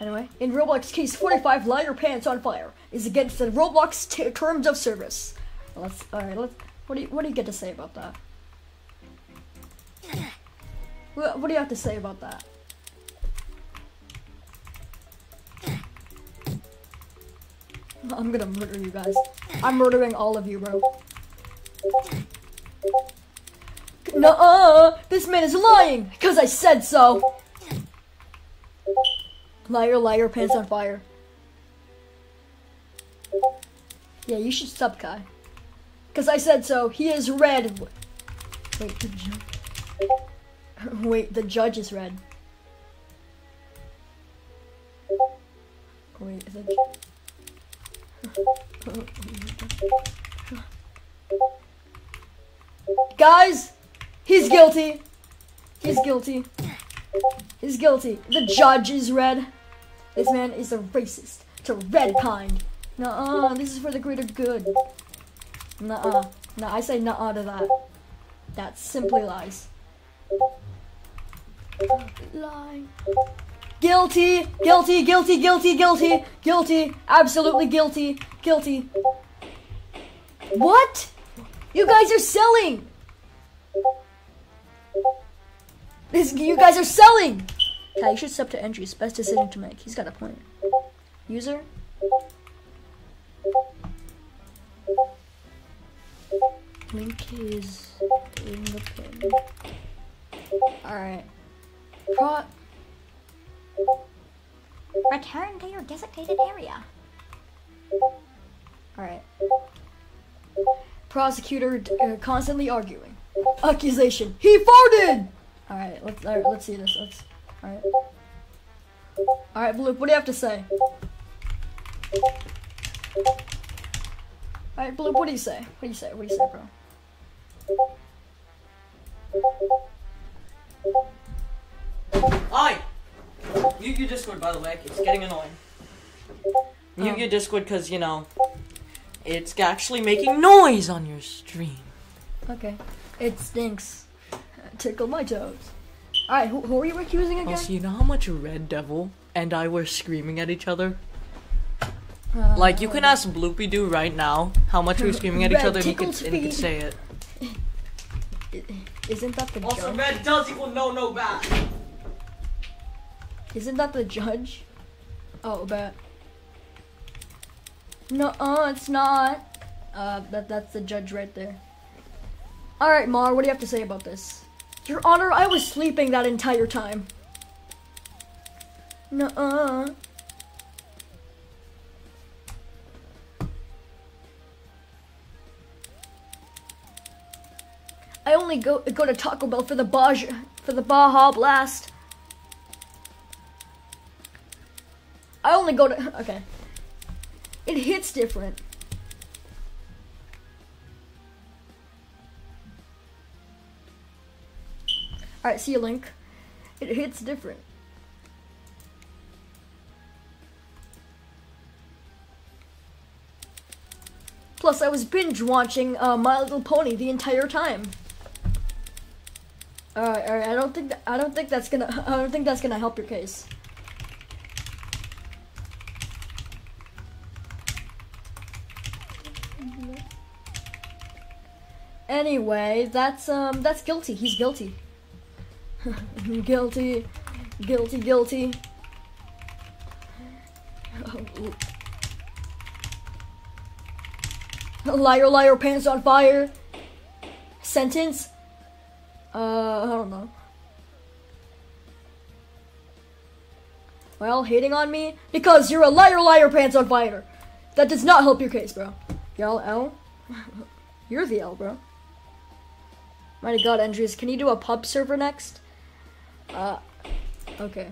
Anyway, in Roblox case 45, light your pants on fire is against the Roblox terms of service. Let's. All right. Let's. What do you What do you get to say about that? What, what do you have to say about that? I'm gonna murder you guys. I'm murdering all of you, bro. Nuh-uh! This man is lying! Because I said so! Liar, liar, pants on fire. Yeah, you should stop, Kai. Because I said so. He is red. Wait, the judge. Wait, the judge is red. Wait, is the Guys, he's guilty. He's guilty. He's guilty. The judge is red. This man is a racist to red kind. Nuh-uh, this is for the greater good. Nuh-uh. No, I say nuh-uh to that. That's simply lies. Lie. Guilty, guilty, guilty, guilty, guilty, guilty, absolutely guilty, guilty. What? You guys are selling! This, you guys are selling! Yeah, you should step to entries. Best decision to make. He's got a point. User? Link is in the pin. Alright. Pro Return to your designated area. Alright. Prosecutor uh, constantly arguing. Accusation. He farted! Alright, let's alright, let's see this. Let's alright. Alright, Bloop, what do you have to say? Alright, Bloop, what do you say? What do you say? What do you say, bro? Oi! Mute your Discord, by the way. It's getting annoying. Mute Oh. your Discord because, you know, it's actually making noise on your stream. Okay. It stinks. Tickle my toes. Alright, who, who are you accusing again? Also, you know how much Red Devil and I were screaming at each other? Uh, Like, you can ask Bloopy Doo right now how much we were screaming at each other and he could, and he could say it. Isn't that the Also, judge? Also, red does equal no, no, bad. Isn't that the judge? Oh, but no, uh, it's not. Uh, that that's the judge right there. All right, Mar, what do you have to say about this? Your Honor, I was sleeping that entire time. No, uh. I only go go to Taco Bell for the Baj for the Baja Blast. I only go to okay. It hits different. Alright, see you, Link. It hits different. Plus, I was binge watching uh, My Little Pony the entire time. Alright, alright. I don't think I don't think that's gonna I don't think that's gonna help your case. Anyway, that's um that's guilty. He's guilty. guilty. Guilty, guilty. liar, liar, pants on fire. Sentence. Uh, I don't know. Well, hating on me because you're a liar, liar, pants on fire. That does not help your case, bro. Y'all L. you're the L, bro. My God, Endreus, can you do a pub server next? Uh, okay.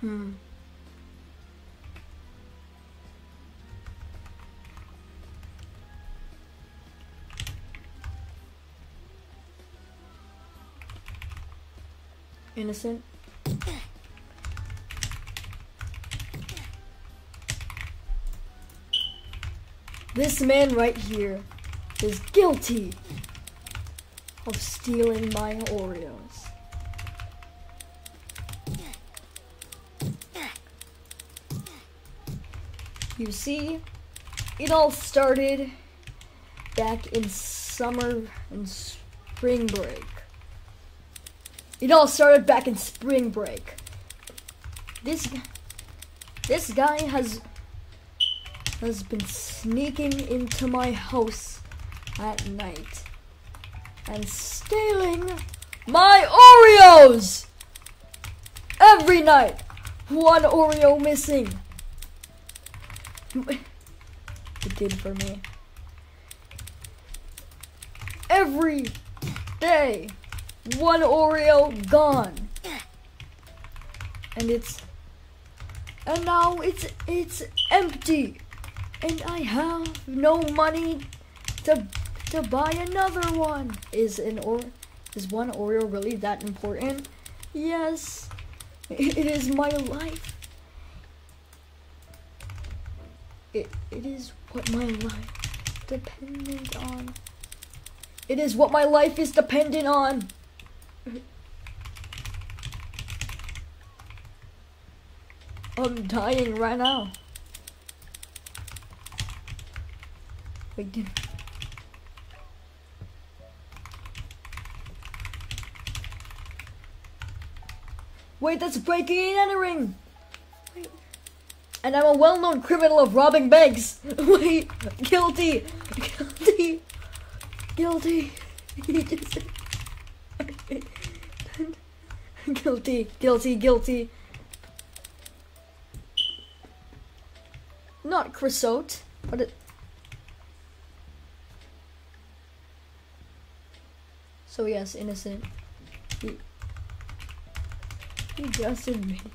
Hmm. Innocent. This man right here is guilty of stealing my Oreos. You see, it all started back in summer and spring break. It all started back in spring break. This this guy has has been sneaking into my house at night and stealing my Oreos every night. One Oreo missing. It did for me. Every day, one Oreo gone. And it's and now it's it's empty. And I have no money to to buy another one. Is an or is one Oreo really that important? Yes. It is my life. It, it is what my life dependent on. It is what my life is dependent on. I'm dying right now. Wait, did... Wait, that's breaking and entering! And I'm a well-known criminal of robbing banks! Wait, guilty! Guilty! Guilty! guilty, guilty, guilty. Not creosote, but it... So yes, innocent. He, he admitted.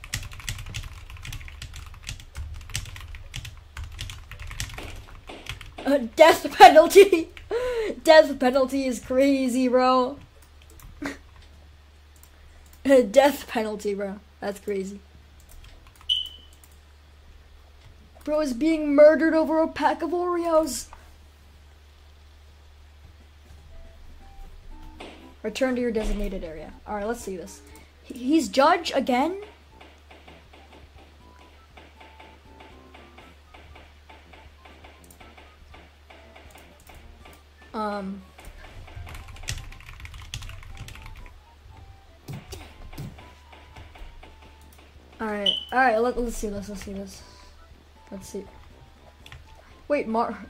A death penalty! death penalty is crazy, bro. A death penalty, bro. That's crazy. Bro is being murdered over a pack of Oreos. Return to your designated area. Alright, let's see this. He- He's judge again? Um. Alright, alright, let, let's see this, let's see this. Let's see. Wait, Mar.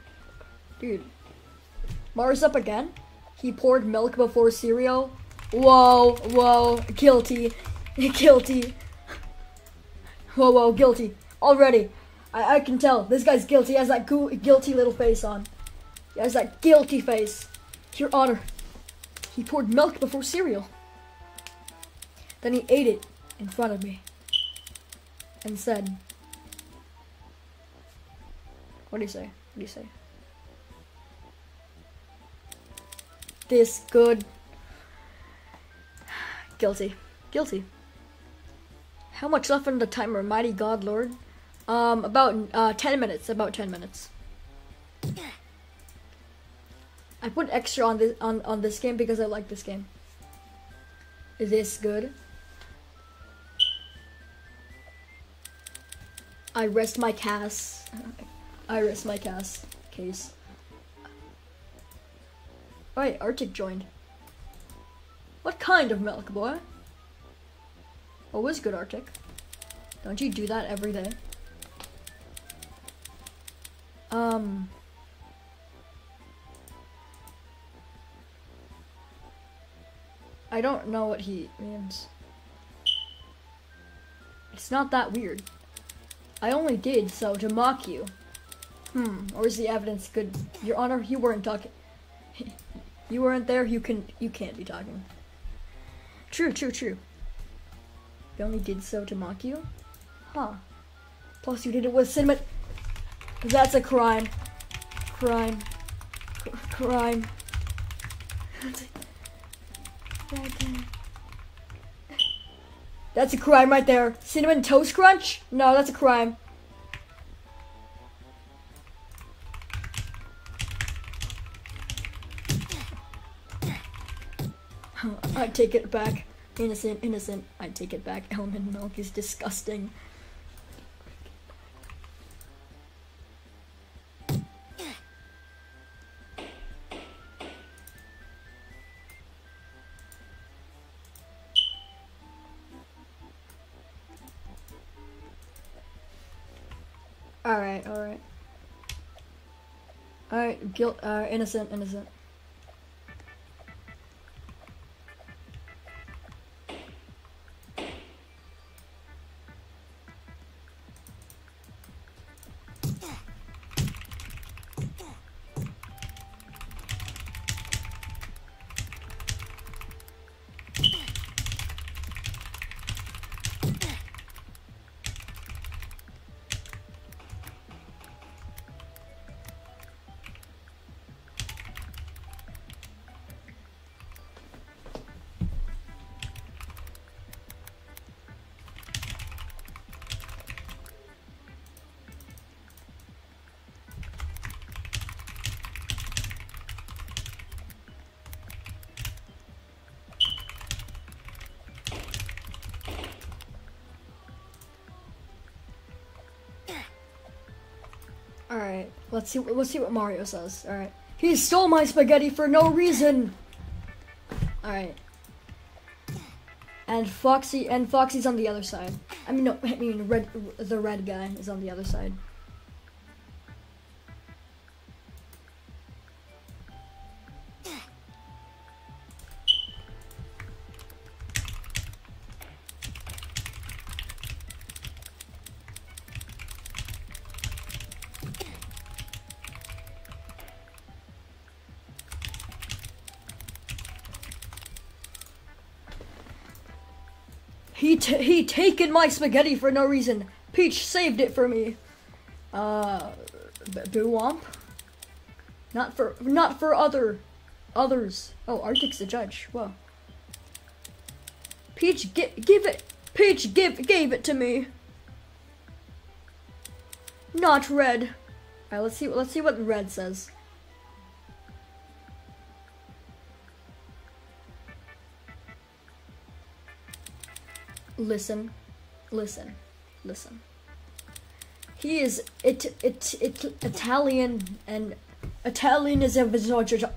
Dude. Mars up again? He poured milk before cereal? Whoa, whoa, guilty. guilty. Whoa, whoa, guilty. Already. I, I can tell. This guy's guilty. He has that guilty little face on. He has that guilty face. Your Honor. He poured milk before cereal. Then he ate it. in front of me and said, What do you say? What do you say? This good. Guilty. Guilty. How much left on the timer, mighty god lord? Um, about uh, 10 minutes. About 10 minutes. I put extra on this on, on this game because I like this game. Is this good? I rest my cast. I rest my cast case. Alright, Arctic joined. What kind of milk, boy? Always good, Arctic. Don't you do that every day? Um. I don't know what he means. It's not that weird. I only did so to mock you. Hmm, or is the evidence good? Your Honor, you weren't talking. you weren't there. You can. You can't be talking. True, true, true. You only did so to mock you? Huh. Plus, you did it with cinnamon. That's a crime. Crime. C- crime. That's a crime right there. Cinnamon Toast Crunch? No, that's a crime. Take it back. Innocent, innocent. I take it back. Almond milk is disgusting. Alright, alright. Alright, guilt, uh, innocent, innocent. Let's see let's see what Mario says. Alright. He stole my spaghetti for no reason. Alright. And Foxy and Foxy's on the other side. I mean no I mean red the red guy is on the other side. He taken my spaghetti for no reason. Peach saved it for me. Uh, B- Boo-womp? Not for not for other others. Oh, Arctic's the judge. Whoa. Peach, gi- give it. Peach, give gave it to me. Not red. All right, let's see. Let's see what red says. Listen, listen, listen. He is it it it Italian and Italian is a visitor.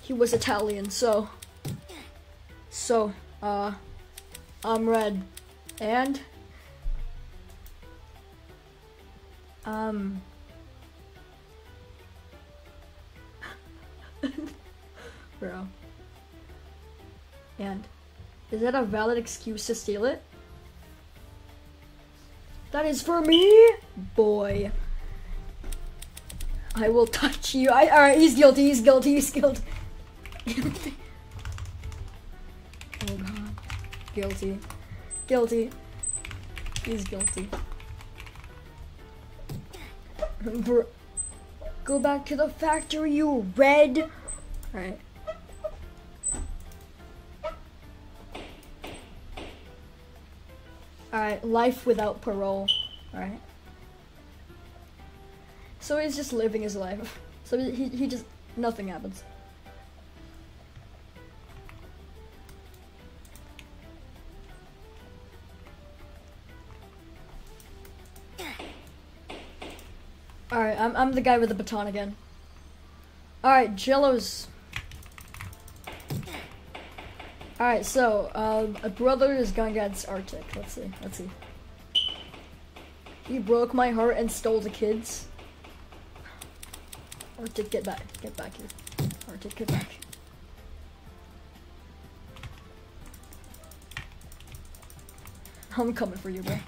He was Italian, so so uh I'm red and um And is that a valid excuse to steal it? That is for me, boy. I will touch you. I alright, he's guilty, he's guilty, he's guilty. Guilty. oh god. Guilty. Guilty. He's guilty. Br- Go back to the factory, you red. Alright. Alright, life without parole. Alright. So he's just living his life. So he, he, he just, nothing happens. Alright, I'm, I'm the guy with the baton again. Alright, Jello's. Alright, so, um, a brother is going against Arctic. Let's see, let's see. He broke my heart and stole the kids. Arctic, get back. Get back here. Arctic, get back. I'm coming for you, bro.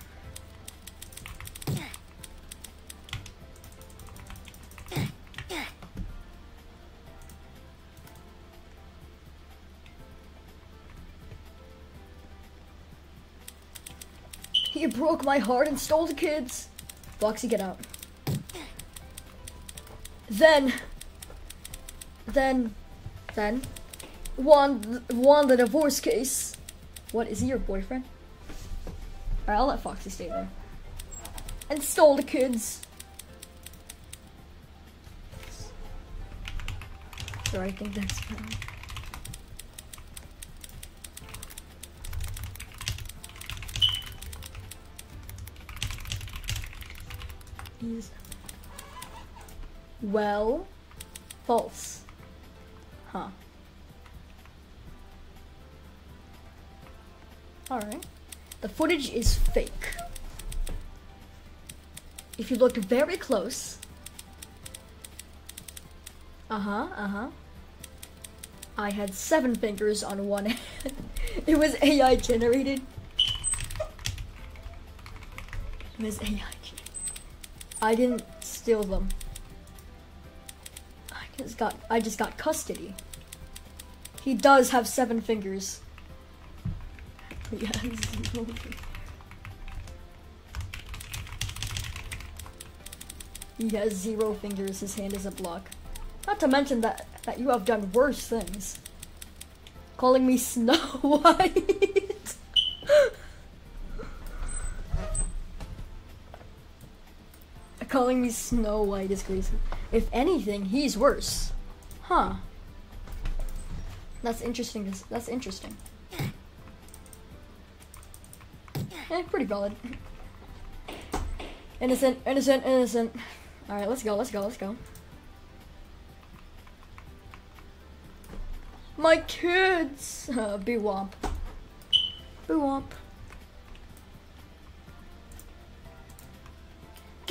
Broke my heart and stole the kids. Foxy, get out. Then, then, then, won won the divorce case. What is he your boyfriend? Alright, I'll let Foxy stay there. And stole the kids. So I think that's fine. Well, false. Huh. Alright. The footage is fake. If you look very close. Uh huh, uh huh. I had seven fingers on one hand. it was AI generated. It was AI. I didn't steal them. I just got I just got custody. He does have seven fingers. Fingers. He has zero fingers. His hand is a block. Not to mention that that you have done worse things. Calling me Snow White. Calling me Snow White is crazy. If anything, he's worse. Huh. That's interesting. That's interesting. Eh, pretty valid. Innocent, innocent, innocent. Alright, let's go, let's go, let's go. My kids! Uh, boo womp.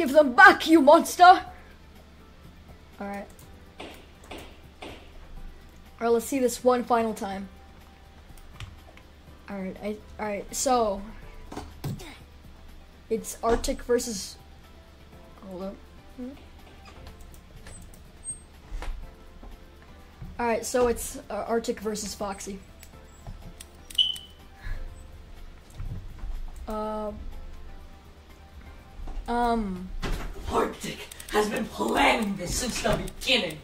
Give them back, you monster! Alright. Alright, let's see this one final time. Alright, I alright, so it's Arctic versus Hold up. Alright, so it's uh, Arctic versus Foxy. Um. Arctic has been planning this since the beginning.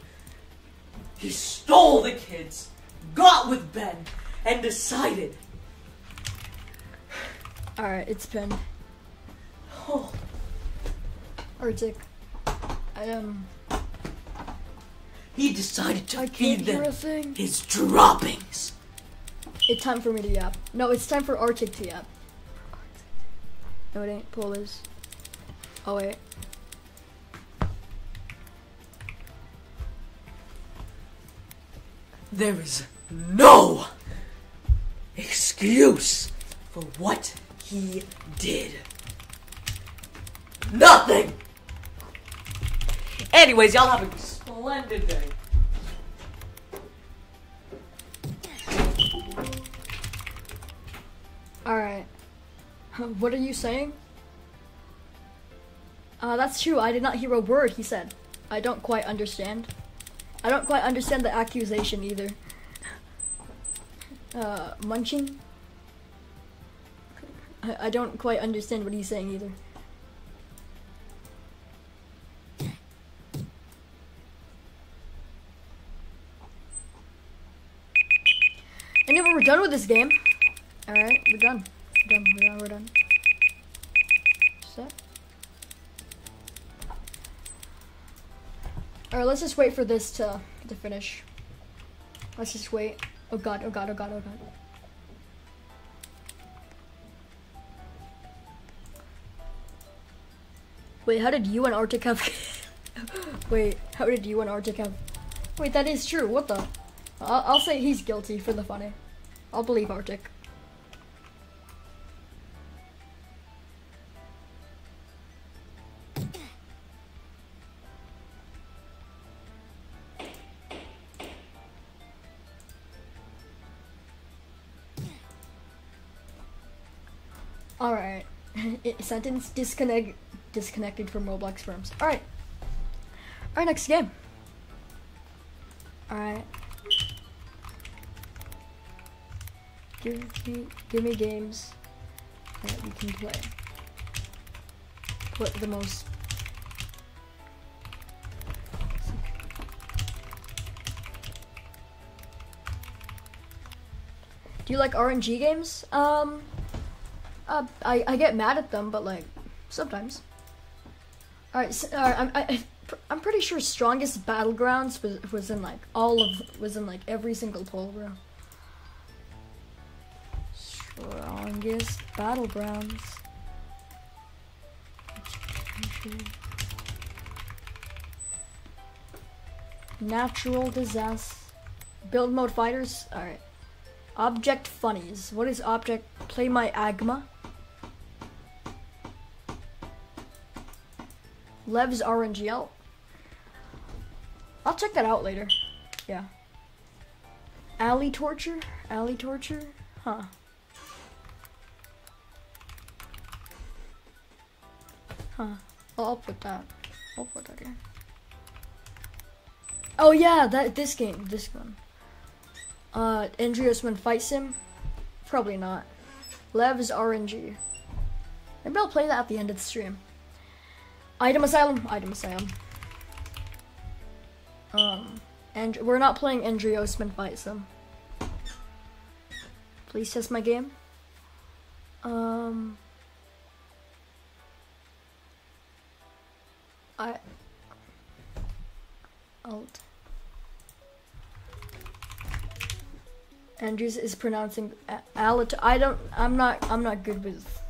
He stole the kids, got with Ben, and decided. Alright, it's been Oh, Arctic. I um. he decided to I feed can't hear a them his droppings. It's time for me to yap. No, it's time for Arctic to yap. No, it ain't. Pull this. Oh wait. There is no excuse for what he did. Nothing! Anyways, y'all have a splendid day. Alright. What are you saying? Uh, that's true. I did not hear a word he said. I don't quite understand. I don't quite understand the accusation either. Uh, munching? I, I don't quite understand what he's saying either. Anyway, we're done with this game. Alright, we're done. We're done, we're done, we're done. Set. Alright, let's just wait for this to to finish. Let's just wait. Oh god, oh god, oh god, oh god. Wait, how did you and Arctic have Wait, how did you and Arctic have Wait, that is true. What the? I'll, I'll say he's guilty for the funny. I'll believe Arctic. Sentence disconnect disconnected from Roblox firms. Alright. Alright, next game. Alright. Give me give me games that we can play. Put the most Do you like RNG games? Um uh, I, I get mad at them, but like sometimes. All right, so, all right I'm I, I'm pretty sure strongest battlegrounds was was in like all of was in like every single poll, bro. Strongest battlegrounds. Natural disaster. Build mode fighters. All right. Object funnies. What is object? Play my Agma. Lev's RNGL. I'll check that out later. Yeah. Alley torture? Alley torture? Huh. Huh. Well, I'll put that. I'll put that here. Oh yeah, that this game, this one. Uh, Andreosman fights him. Probably not. Lev's RNG. Maybe I'll play that at the end of the stream. Item Asylum, Item Asylum. Um, and we're not playing Andreosman fights them. Please test my game. Um, I alt. Endreus is pronouncing Alat. I don't. I'm not. I'm not good with.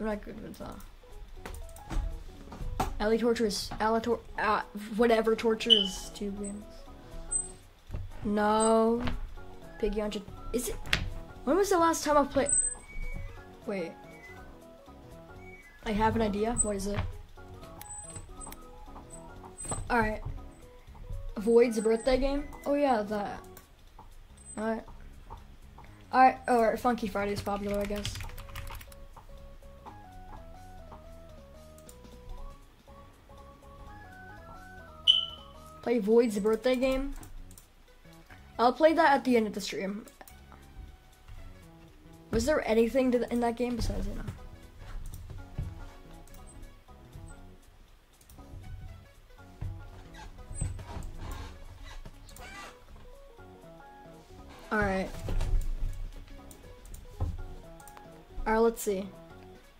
I'm not good with. Uh, Alley torture is Alator. Uh, whatever torture is two wins. No. Piggy on. Is it? When was the last time I played? Wait. I have an idea. What is it? All right. Void's birthday game. Oh yeah, that. All right. Alright, alright, Funky Friday is popular, I guess. Play Void's birthday game. I'll play that at the end of the stream. Was there anything th- in that game besides, you know? Alright. Alright, let's see.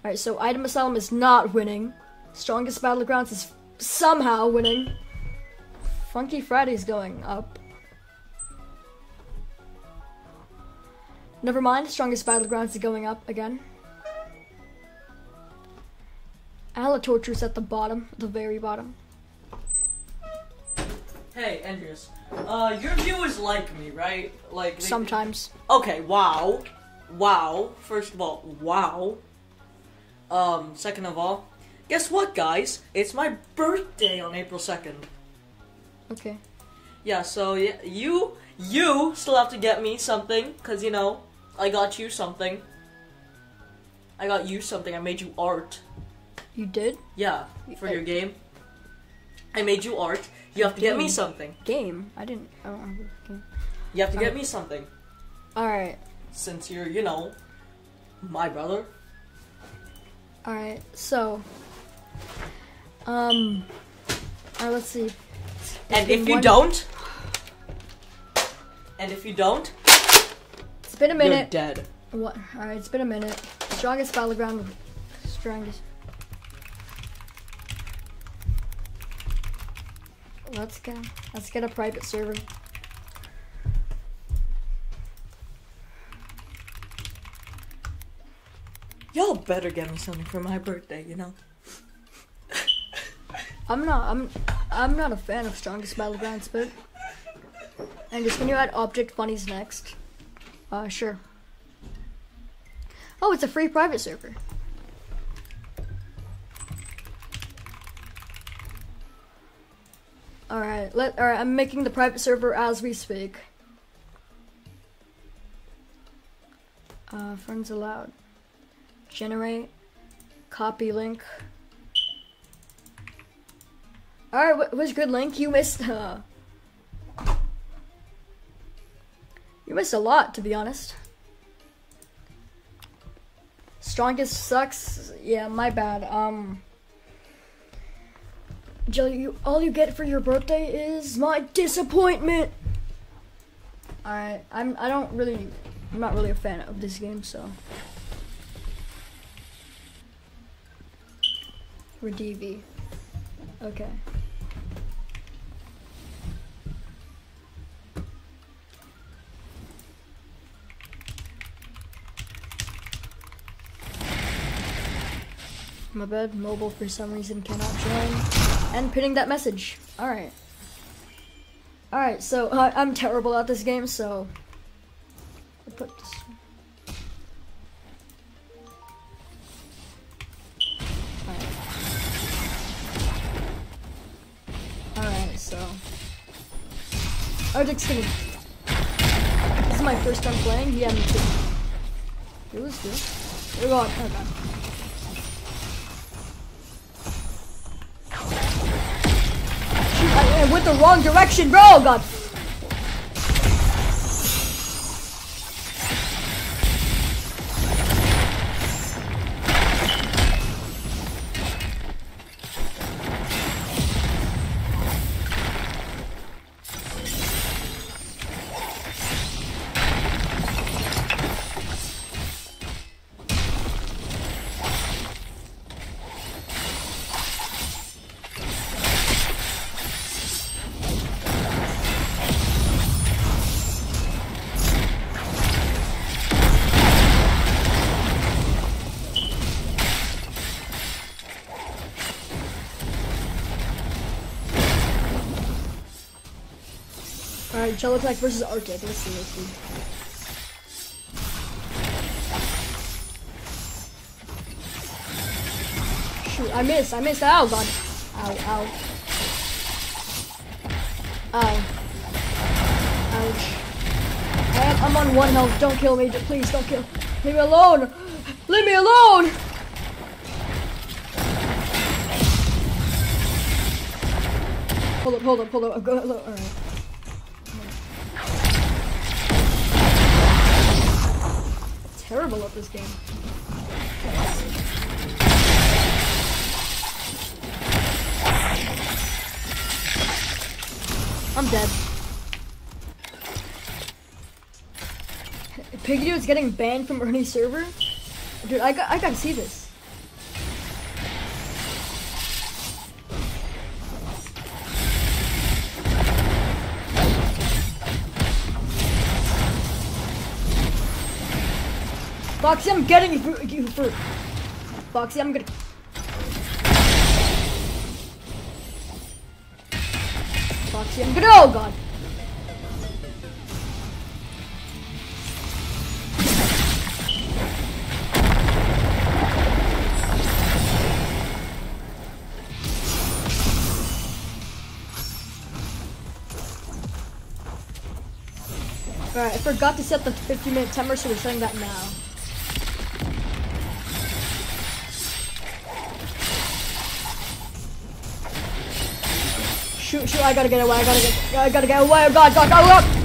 Alright, so Item Asylum is not winning. Strongest Battlegrounds is somehow winning. Funky Friday's going up. Never mind, Strongest Battlegrounds is going up again. Ala Torture's at the bottom, the very bottom. Hey, Endreus. Uh, your viewers like me, right? Like they- Sometimes. Okay, wow. Wow. First of all, wow. Um, second of all, guess what, guys? It's my birthday on April 2nd. Okay. Yeah, so yeah, you you still have to get me something cuz you know, I got you something. I got you something. I made you art. You did? Yeah, for your game. I made you art. You have to get me something. Game. I didn't. I don't have a game. You have to get Oh. me something. All right. Since you're, you know, my brother. All right. So. Um. All right. Let's see. And if you don't, and if you don't, It's been a you're minute. dead. What? All right. It's been a minute. Strongest battleground. Strongest. Let's get. Let's get a private server. Y'all better get me something for my birthday, you know? I'm not. I'm. I'm not a fan of strongest battlegrounds, but. And just when you add object funnies next. Uh, sure. Oh, it's a free private server. All right. Let. All right. I'm making the private server as we speak. Uh, friends allowed. Generate. Copy link. Alright, was good link? You missed uh You missed a lot to be honest. Strongest sucks. Yeah, my bad. Um Jill, you all you get for your birthday is my disappointment. Alright, I'm I don't really I'm not really a fan of this game, so We're DV. Okay. My bad, mobile for some reason cannot join. And pinning that message. Alright. Alright, so I'm terrible at this game, so. I put this. Alright, so. Oh, Gonna. This is my first time playing. Yeah, me too. It was good. Oh oh god. Went the wrong direction, bro! God. Attack versus Arctic. Let's see, let's see. Shoot, I missed, I missed. Ow, God. Ow, ow. Ow. Ouch. I am, I'm on one health. Don't kill me. Please, don't kill. Leave me alone. Leave me alone. Hold up, hold up, hold up. Go, look, all right. At this game. I'm dead. Piggy is getting banned from Ernie's server? Dude, I got I gotta see this. Foxy, I'm getting you for, Foxy, I'm gonna Foxy, I'm gonna oh god. Alright, I forgot to set the 50 minute timer, so we're setting that now. I gotta get away! I gotta get, I gotta get away! Oh God, God, God! God.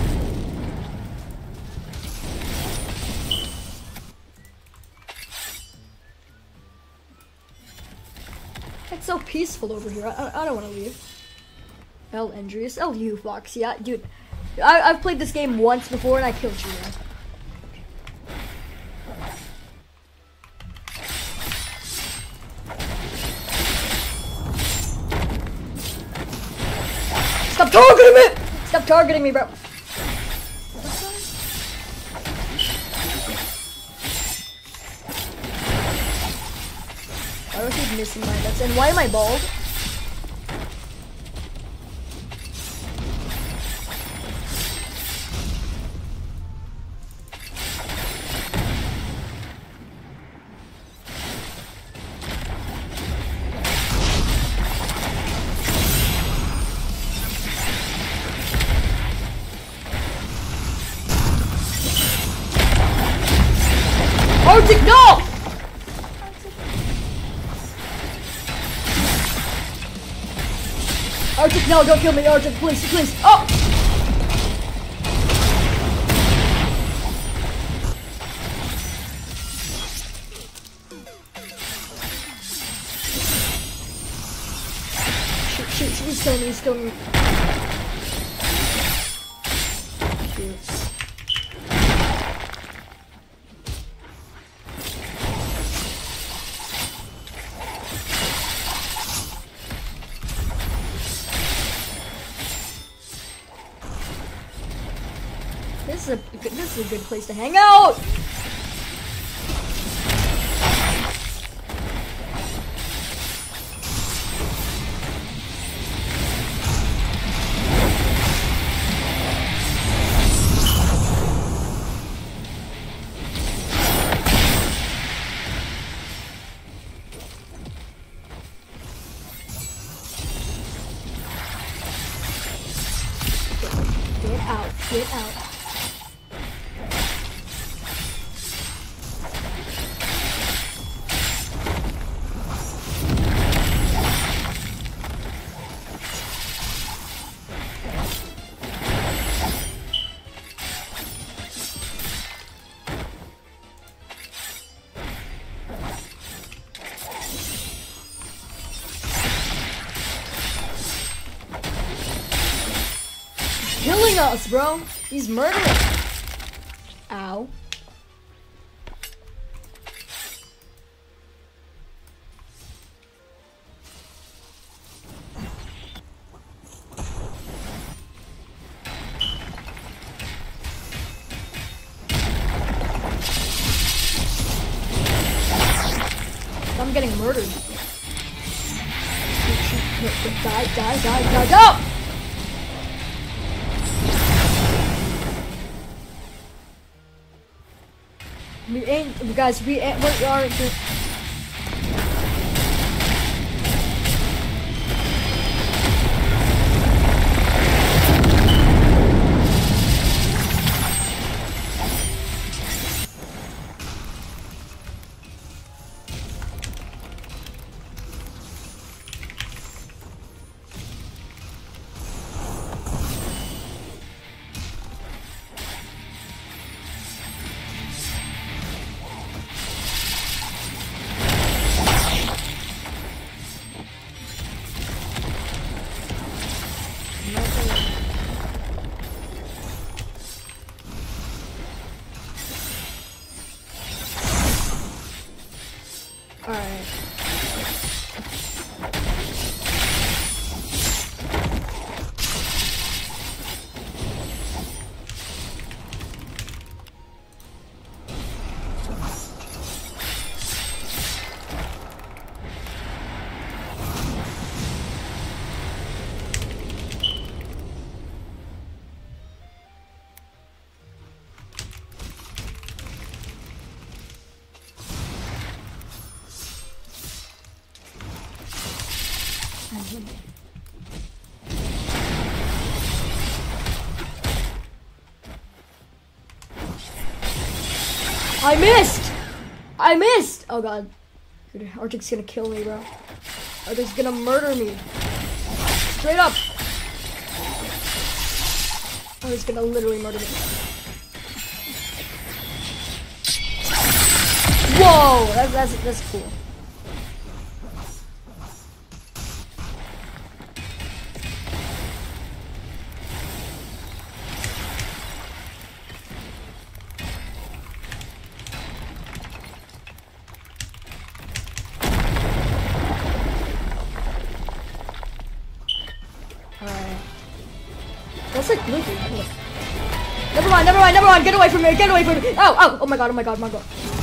It's so peaceful over here. I, I, don't want to leave. L injuries. L you fox. Yeah, dude. I, I've played this game once before and I killed you. Targeting me, bro. Why I keep missing my nuts? And why am I bald? Arctic, no! Arctic, no, don't kill me, Arctic, please, please. Oh! Shoot, shoot, shoot, he's killing me, he's killing me. Shoot. This is a good- this is a good place to hang out. Bro. He's murdering. Guys. We eh, we are. I missed! I missed! Oh god. Dude, Arctic's gonna kill me, bro. Arctic's gonna murder me. Straight up! Oh, he's gonna literally murder me. Whoa! That's, that's, that's cool. Mind. Get away from me. Get away from me. Oh, oh, oh my god, oh my god, oh my god.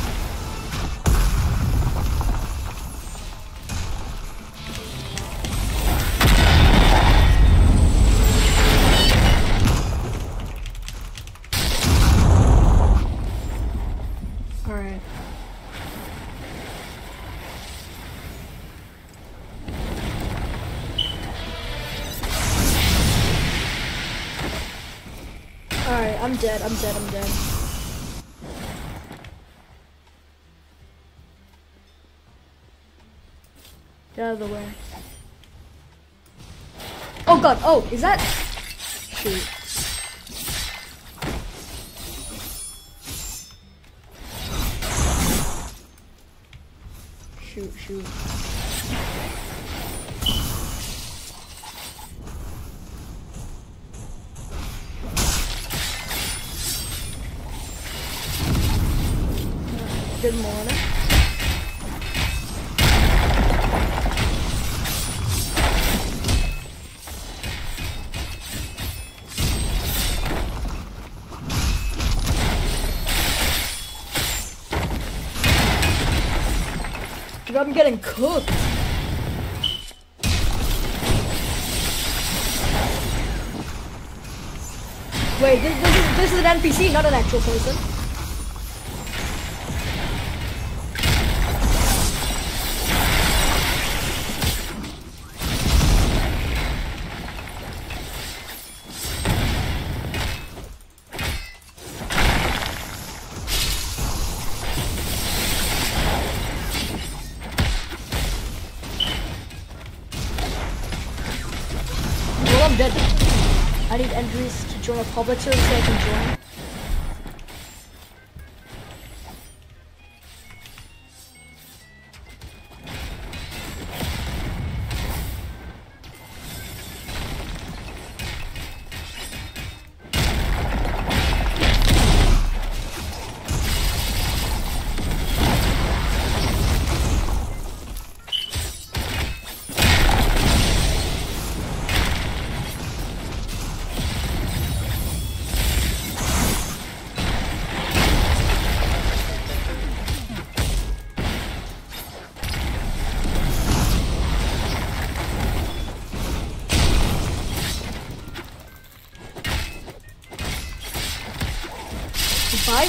Dead, I'm dead, I'm dead. Get out of the way. Oh god, oh, is that? Getting cooked. Wait, this, this, is, this is an NPC, not an actual person. Public server so I can join.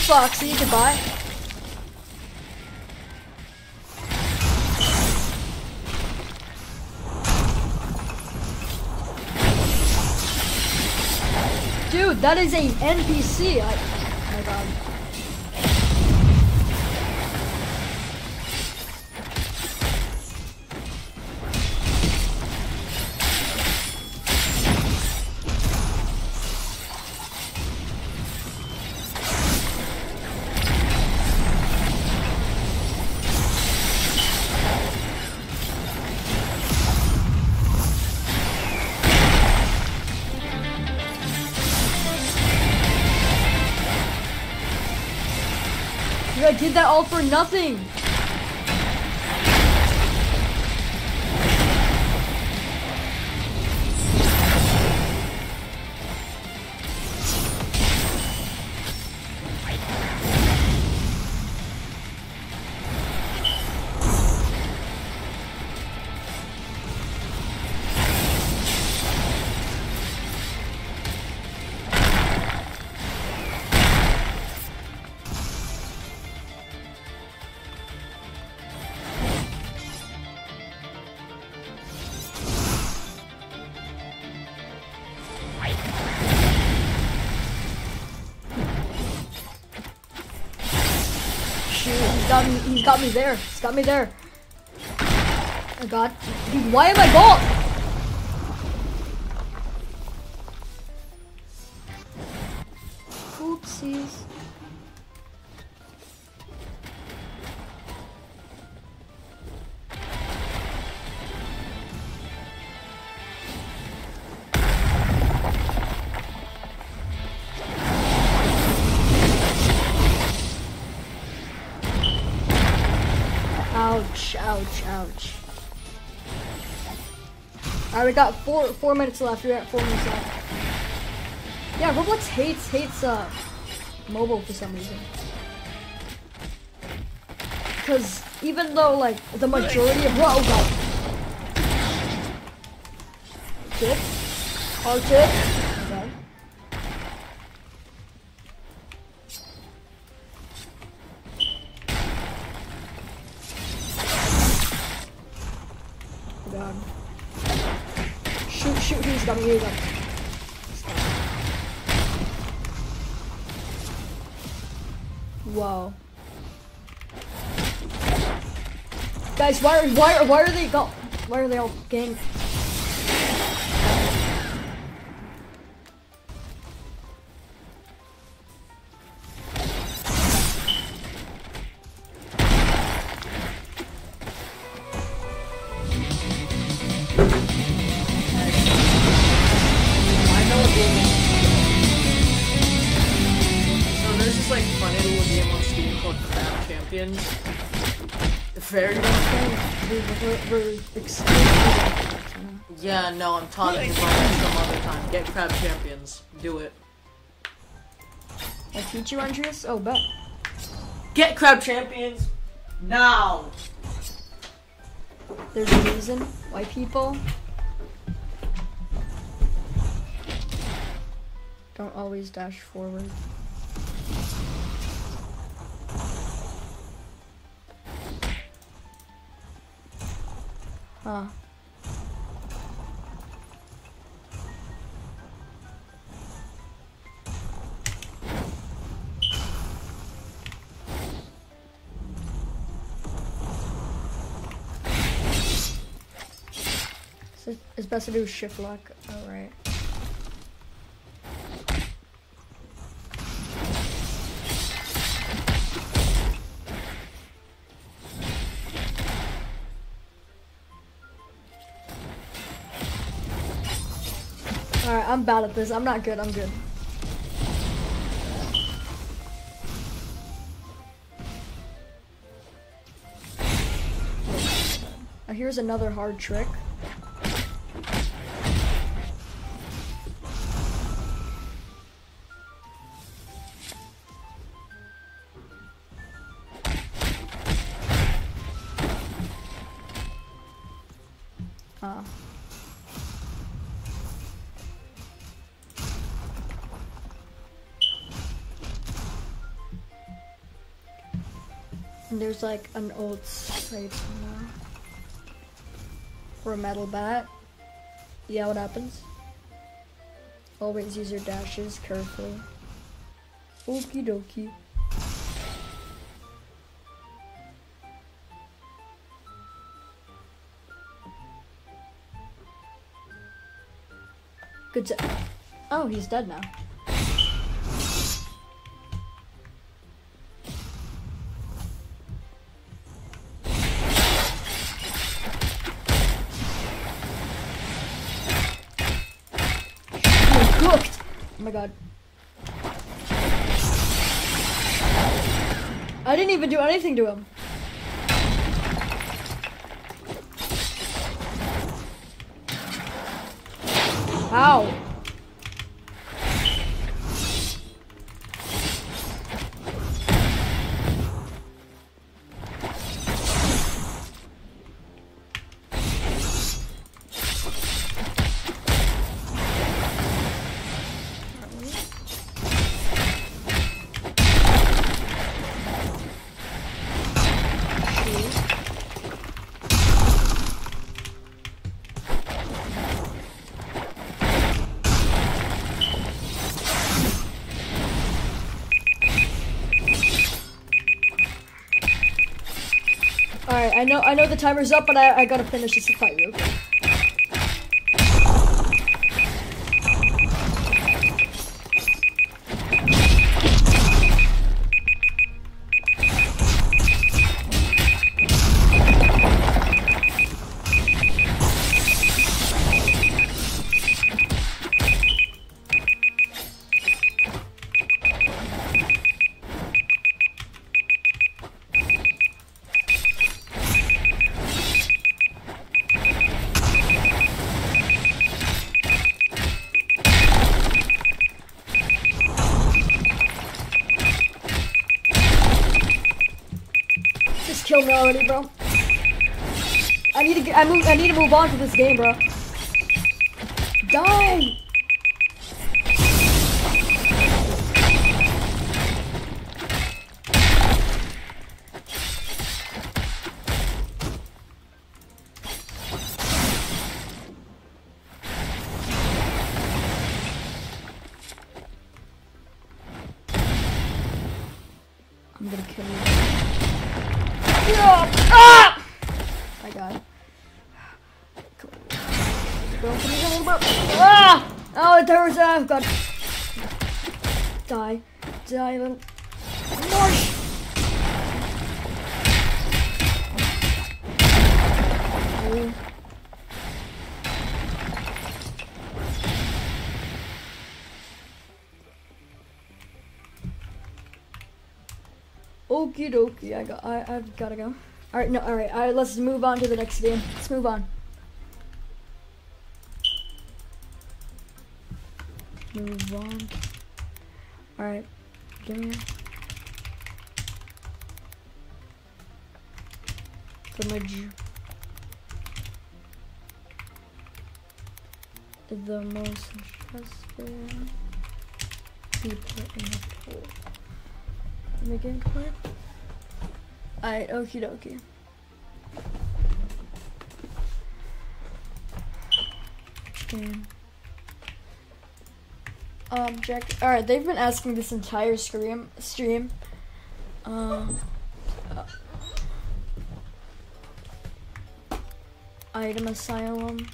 Foxy. Goodbye. Dude, that is a NPC. I, that all for nothing. Got me. There. He's got me there. Oh god, dude, why am I bald? We got four four minutes left. We're at four minutes left. Yeah, Roblox hates hates uh mobile for some reason. Cause even though like the majority of whoa god. Tip. Hard tip. Why are why are why are they go why are they all gang? Yeah, no, I'm talking about it some other time. Get Crab Champions. Do it. I teach you, Endreus? Oh, bet. Get Crab Champions now. There's a reason why people don't always dash forward. It's best to do shift lock. Oh, Alright. I'm bad at this. I'm not good. I'm good. Uh, here's another hard trick. Ah. And there's like an old scrape somewhere. Or a metal bat. Yeah, what happens? Always use your dashes carefully. Okie dokie. Good Oh, he's dead now. My god. I didn't even do anything to him. How? Know I know the timer's up, but I, I gotta finish this fight real quick. Move on to this game, bro. I I've gotta go. All right, no, all right, all right. Let's move on to the next game. Let's move on. Move on. All right, give me. For my the most stressful people in the pool. Am I getting quiet? Alright, okie dokie. Object. Alright, they've been asking this entire stream. Stream. Um. uh, item asylum.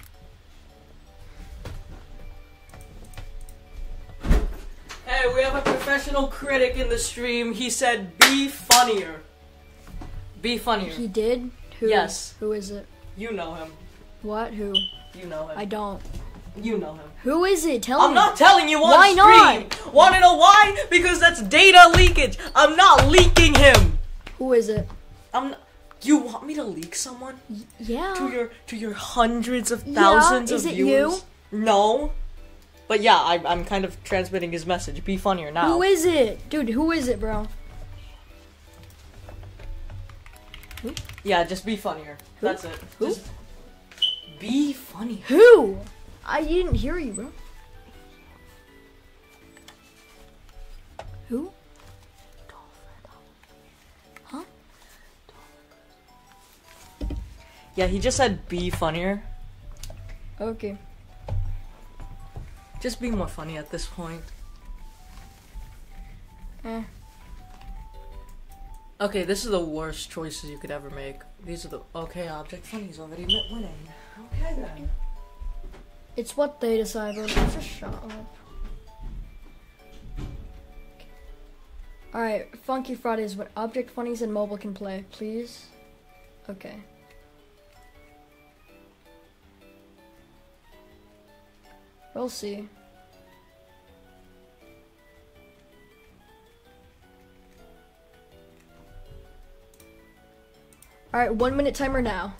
Hey, we have a professional critic in the stream. He said, "Be funnier." Be funnier. He did. Who? Yes. Who is it? You know him. What? Who? You know him. I don't. you know him. Who is it? Tell me. I'm not telling you on Why stream. not? Want to know why? Because that's data leakage. I'm not leaking him. Who is it? I'm. Not, you want me to leak someone Yeah. to your to your hundreds of Yeah, thousands is of it You? No. But yeah, I, I'm kind of transmitting his message. Be funnier now. Who is it? Dude, who is it, bro? Yeah, just be funnier. That's it. Who? Just be funny. Who? I didn't hear you, bro. Who? Huh? Yeah, he just said be funnier. Okay. Just be more funny at this point. Eh. Okay, this is the worst choices you could ever make. These are the okay. Object funny's already winning. Okay then. It's what they decide. Just shut up. Alright, Funky Fridays, what Object Funnies and mobile can play, please? Okay. We'll see. Alright, one minute timer now.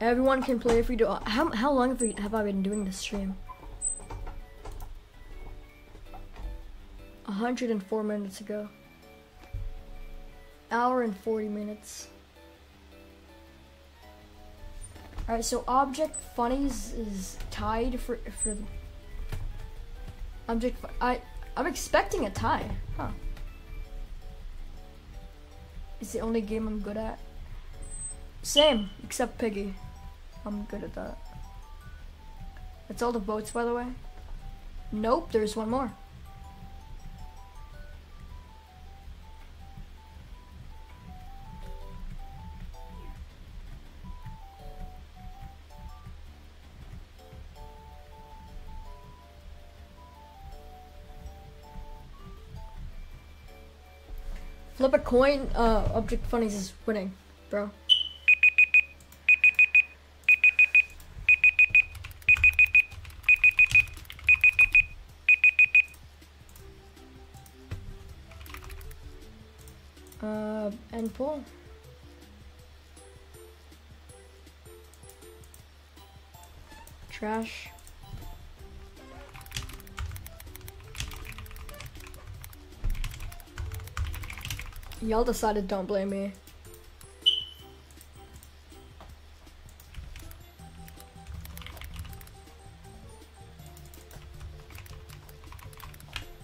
Everyone can play if we do. How, how long have, we, have I been doing this stream? 104 minutes ago. Hour and 40 minutes. Alright, so Object Funnies is tied for for the Object I I'm expecting a tie. Huh. It's the only game I'm good at. Same, except Piggy. I'm good at that. That's all the boats, by the way. Nope, there's one more. Flip a coin, uh, Object Funnies is winning, bro. uh, and pull. Trash. Y'all decided don't blame me.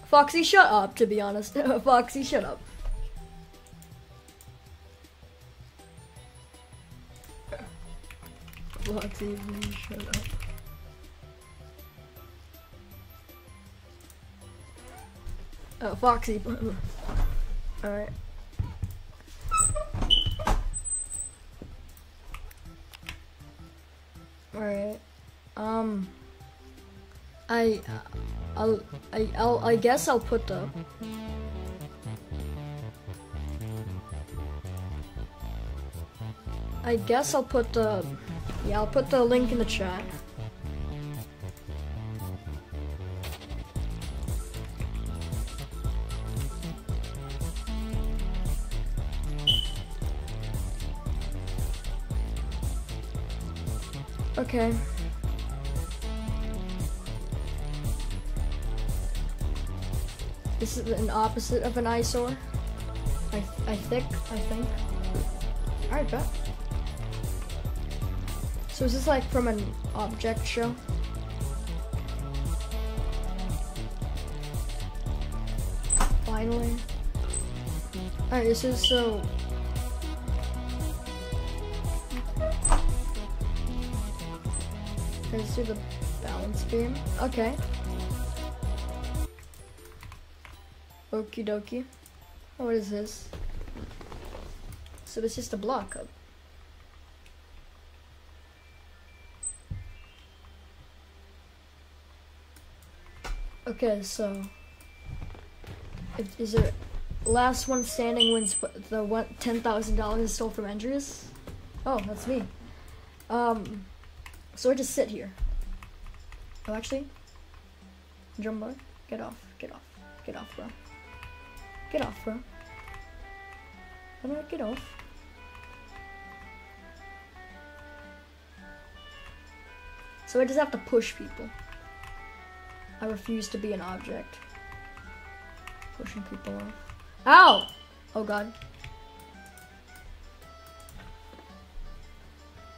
Foxy, shut up, to be honest. Foxy, shut up. Foxy, please shut up. Oh, Foxy. Alright. Alright. Um. I. I'll. I. I'll. I guess I'll put the. I guess I'll put the. Yeah, I'll put the link in the chat. Okay. This is an opposite of an eyesore. I I think I think. Alright, bet. So is this like from an object show? Finally. Alright, this is so Let's do the balance beam. Okay. Okie dokie. Oh, what is this? So it's just a block Okay, so is there last one standing wins the one ten thousand dollars stole from Endreus? Oh, that's me. Um, so I just sit here. Oh, actually, Jumbo, get off, get off, get off, bro. Get off, bro. Do I get off? So I just have to push people. I refuse to be an object. Pushing people off. Ow! Oh god.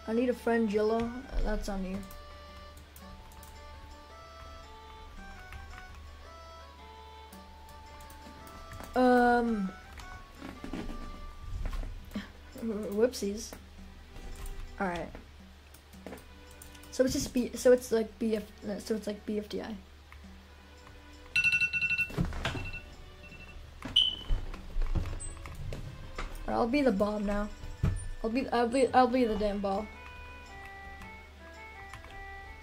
I need a friend, Jillo. That's on you. Um. Whoopsies. All right. So it's just B. So it's like BF. So it's like BFDI. I'll be the bomb now. I'll be. I'll be. I'll be the damn ball.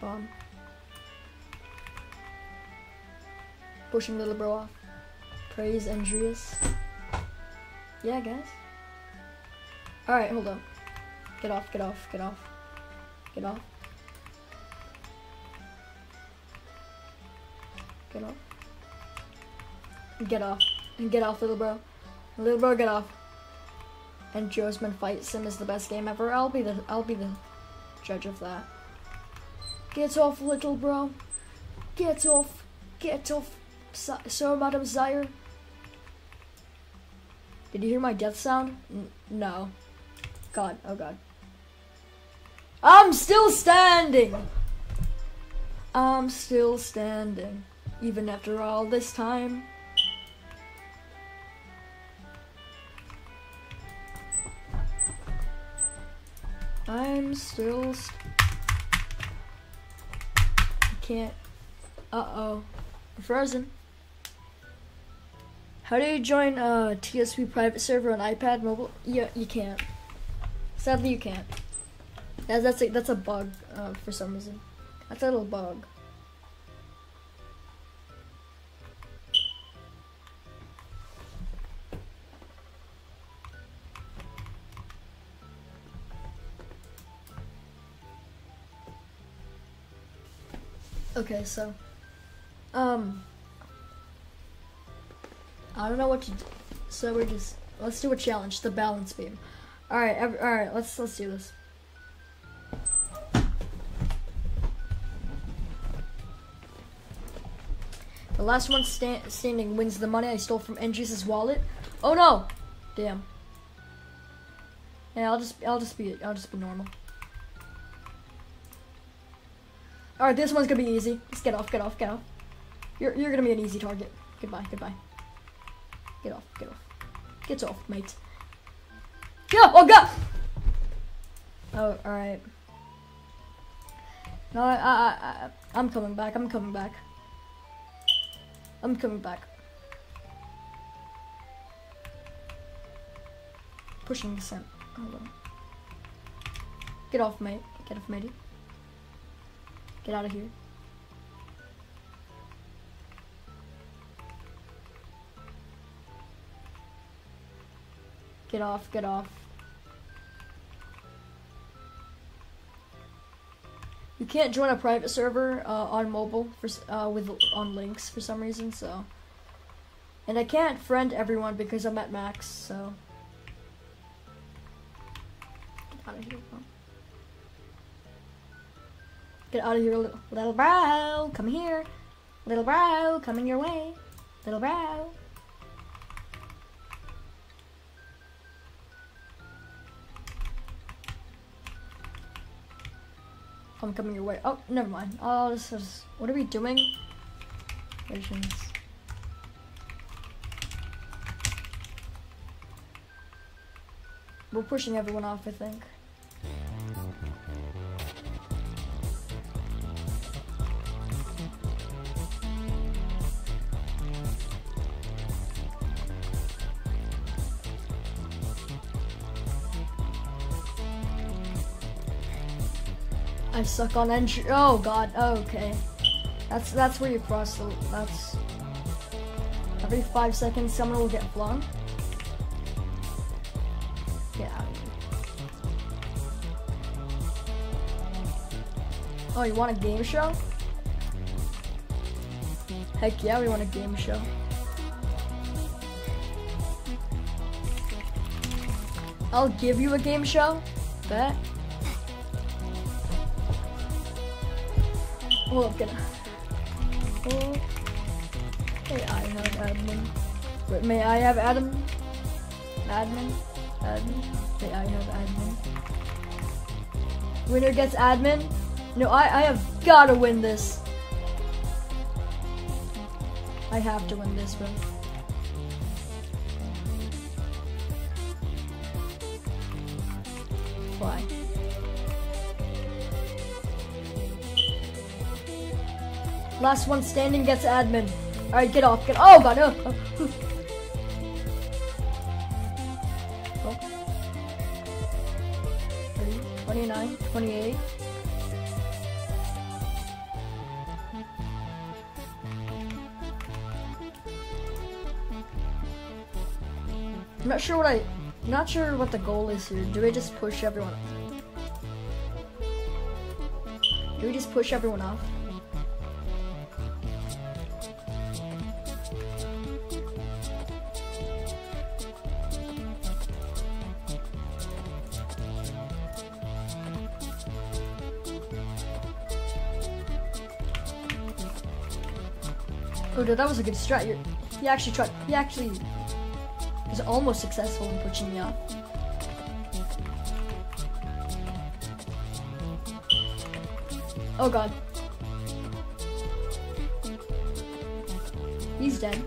Bomb. Pushing little bro off. Praise Endreus. Yeah, guys. Alright, hold on. Get off, get off, get off. Get off. Get off. Get off. And get off, little bro. Little bro, get off. And Joe'sman Fight Sim is the best game ever. I'll be the I'll be the judge of that. Get off, little bro. Get off. Get off. Sir, Madam Zaire. Did you hear my death sound? N no. God, oh god. I'm still standing! I'm still standing. Even after all this time. I'm still st I can't. Uh-oh. Frozen. How do you join a TSP private server on iPad mobile? Yeah, you can't. Sadly, you can't. That's that's a, that's a bug uh, for some reason. That's a little bug. Okay, so, um, I don't know what to do. So we're just let's do a challenge, the balance beam. All right, every, all right, let's let's do this. The last one sta standing wins the money I stole from Endreus' wallet. Oh no! Damn. Yeah, I'll just I'll just be I'll just be normal. All right, this one's gonna be easy. Just get off, get off, get off. You're you're gonna be an easy target. Goodbye, goodbye. Get off, get off. Get off, mate. Get off! Oh, God! Oh, alright. No, I, I, I, I'm coming back, I'm coming back. I'm coming back. Pushing the scent. Hold on. Get off, mate. Get off, matey. Get out of here. Get off, get off. You can't join a private server uh, on mobile for uh, with on links for some reason. So, and I can't friend everyone because I'm at max. So, get out of here. Get out of here, little, little bro. Come here, little bro. Coming your way, little bro. I'm coming your way. Oh, never mind. Oh, this is. What are we doing? Patience. We're pushing everyone off, I think. I suck on entry. Oh god. Oh, okay. That's that's where you cross the. That's every five seconds someone will get flung. Get out of here. Oh, you want a game show? Heck yeah, we want a game show. I'll give you a game show. Bet. Gonna. Oh. May I have admin? Wait, may I have admin? Admin? Admin? May I have admin? Winner gets admin? No, I, I have gotta win this. I have to win this, bro. Last one standing gets admin. Alright, get off. Get Oh god. Oh, oh, oh. Oh. 30, 29, 28. I'm not sure what I I'm not sure what the goal is here. Do we just push everyone Do we just push everyone off? Oh, that was a good strat. You're, he actually tried. He actually was almost successful in pushing me off. Oh god. He's dead.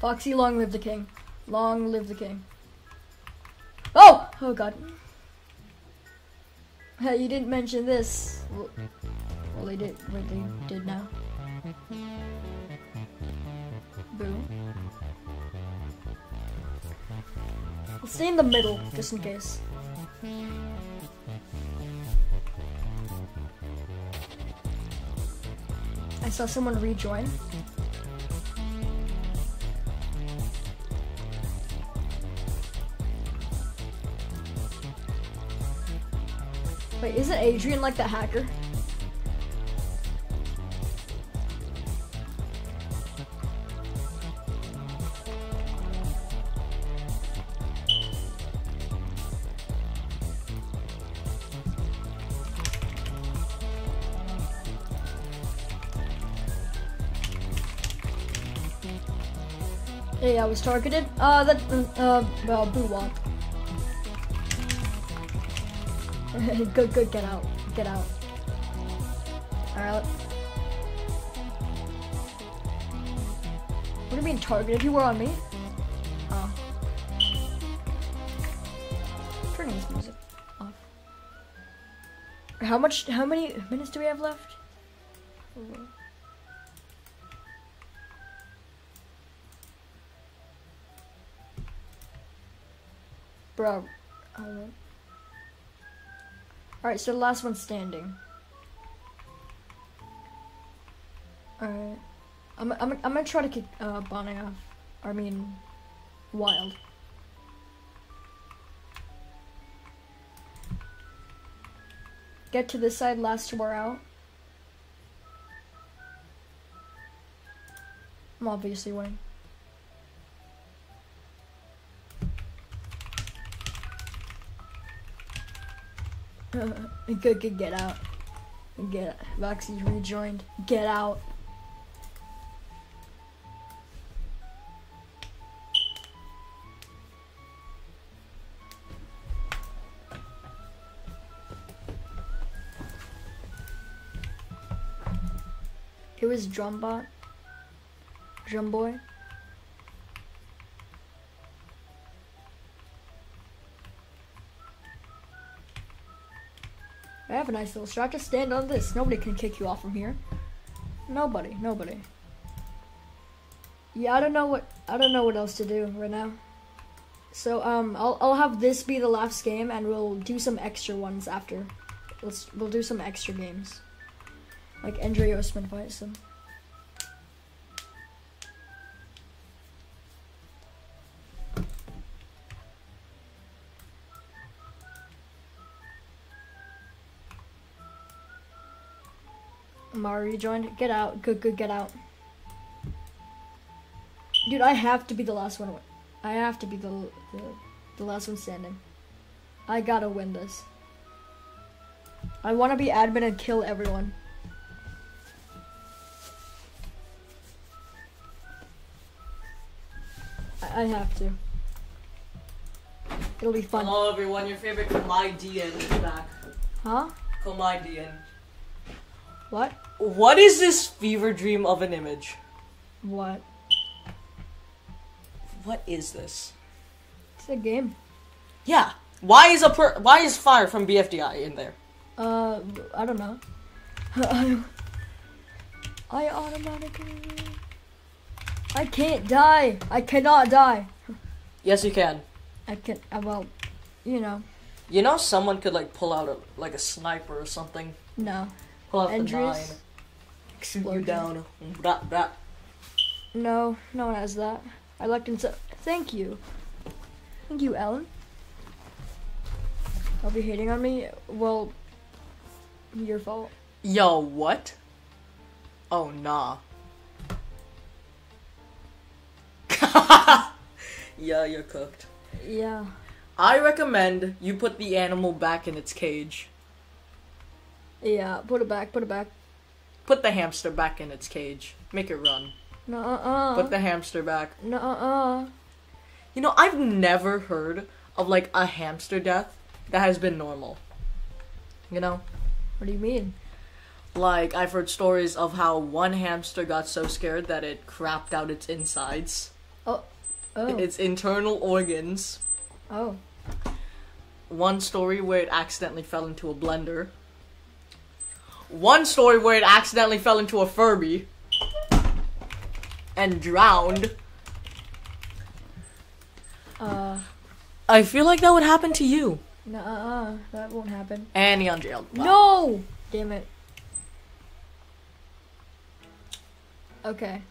Foxy, long live the king. Long live the king. Oh! Oh god. Hey, you didn't mention this. They did. Wait, they did now. Boo. I'll stay in the middle, just in case. I saw someone rejoin. Wait, isn't Adrian like the hacker? targeted. Uh, that. Mm, uh, uh, Boo Wop. good, good, get out, get out. Alright. What do you mean targeted? You were on me? Oh. Turning this music off. How much, how many minutes do we have left? On. Alright, so the last one standing. Alright. I'm, I'm, I'm gonna try to kick uh, Bonnie off. I mean, Wild. Get to this side, last two are out. I'm obviously winning. good, good, get out. Get Roxy's rejoined. Get out. It was Drumbot. Drumboy. I have a nice little shot. Just stand on this. Nobody can kick you off from here. Nobody. Nobody. Yeah, I don't know what I don't know what else to do right now. So um, I'll I'll have this be the last game, and we'll do some extra ones after. Let's we'll do some extra games, like Andre Osman fights them. Mari joined. Get out. Good, good, get out. Dude, I have to be the last one. I have to be the, the, the last one standing. I gotta win this. I want to be admin and kill everyone. I, I have to. It'll be fun. Hello everyone, your favorite comedian is back. Huh? Comedian. What? What is this fever dream of an image? What? What is this? It's a game. Yeah. Why is a per- why is fire from BFDI in there? Uh, I don't know. I automatically. I can't die. I cannot die. Yes, you can. I can. Uh, well, you know, You know, someone could like pull out a like a sniper or something. no. Pull out the Andrews? nine, you down. Blah, blah. No, no one has that. I looked into. Thank you. Thank you, Ellen. I'll be hating on me. Well, your fault. Yo, what? Oh nah. yeah, you're cooked. Yeah. I recommend you put the animal back in its cage. Yeah. Put it back. Put it back. Put the hamster back in its cage. Make it run. No. Uh. Put the hamster back. No. Uh. You know, I've never heard of like a hamster death that has been normal. You know? What do you mean? Like, I've heard stories of how one hamster got so scared that it crapped out its insides, Oh. its internal organs. Oh. One story where it accidentally fell into a blender. One story where it accidentally fell into a Furby and drowned. Uh. I feel like that would happen to you. No. Uh. uh That won't happen. And he unjailed. Wow. No! Damn it. Okay.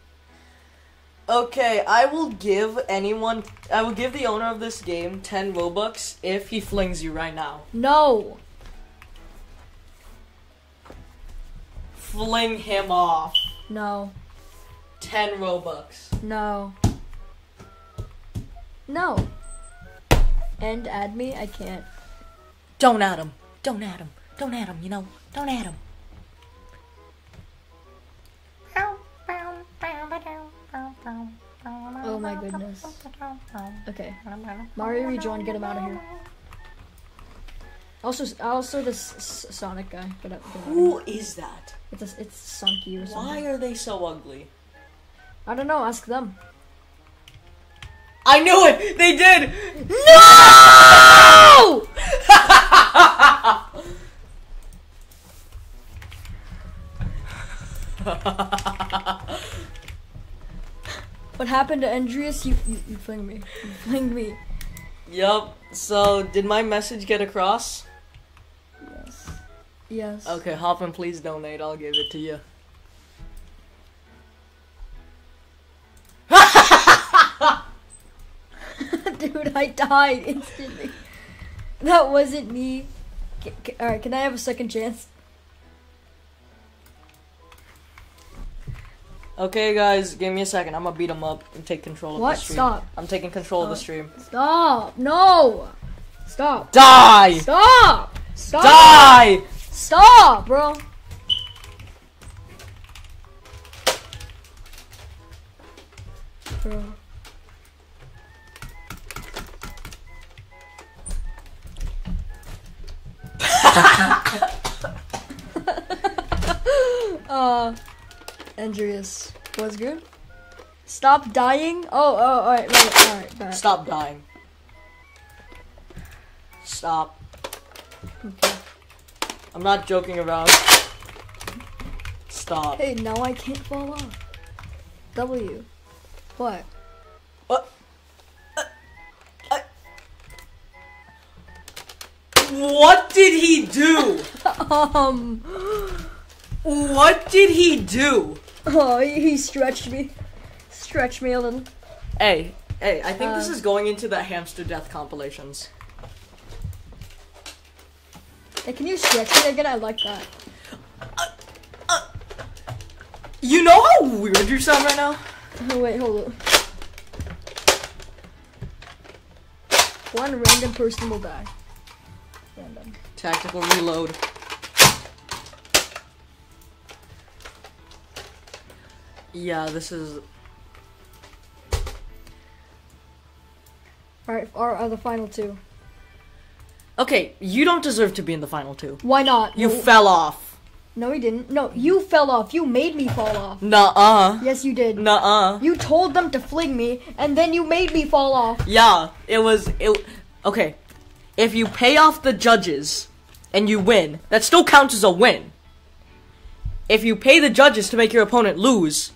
Okay, I will give anyone. I will give the owner of this game 10 Robux if he flings you right now. No! Fling him off. No. 10 Robux. No. No. And add me? I can't. Don't add him. Don't add him. Don't add him, you know. Don't add him. Oh my goodness. Okay. Mario rejoin, get him out of here. Also, also this S- Sonic guy. Get up. Uh, get him out of here. Who is that? It's a, it's Sunky or something. Why are they so ugly? I don't know. Ask them. I knew it. They did. No! What happened to Endreus? You, you, you flinged me. You flinged me. Yup. So, did my message get across? Yes. Okay, Hoffman, please donate. I'll give it to you. Dude, I died instantly. That wasn't me. Alright, can I have a second chance? Okay, guys, give me a second. I'm gonna beat him up and take control of the stream. What? Stop. I'm taking control of the stream. Stop! No! Stop! Die! Stop! Stop! Die! Stop, bro! Bro. uh, Endreus was good. Stop dying. Oh, oh, alright, right, alright, bad. Stop dying. Stop. I'm not joking around. Stop. Hey, now I can't fall off. W. What? What? Uh, uh, what did he do? Um. What did he do? Oh, he he stretched me. Stretched me a little. Hey, hey, I think this Uh. is going into the hamster death compilations. Hey, can you stretch me again? I like that. Uh, uh, you know how weird you sound right now? Oh, wait, hold up. One random person will die. Random. Tactical reload. Yeah, this is. Alright, are, are uh, the final two. Okay, you don't deserve to be in the final two. Why not? You no, fell off. no, he didn't. No, you fell off. You made me fall off. Nuh uh. Yes, you did. Nuh uh. You told them to fling me, and then you made me fall off. Yeah, it was. It, okay, if you pay off the judges and you win, that still counts as a win. If you pay the judges to make your opponent lose,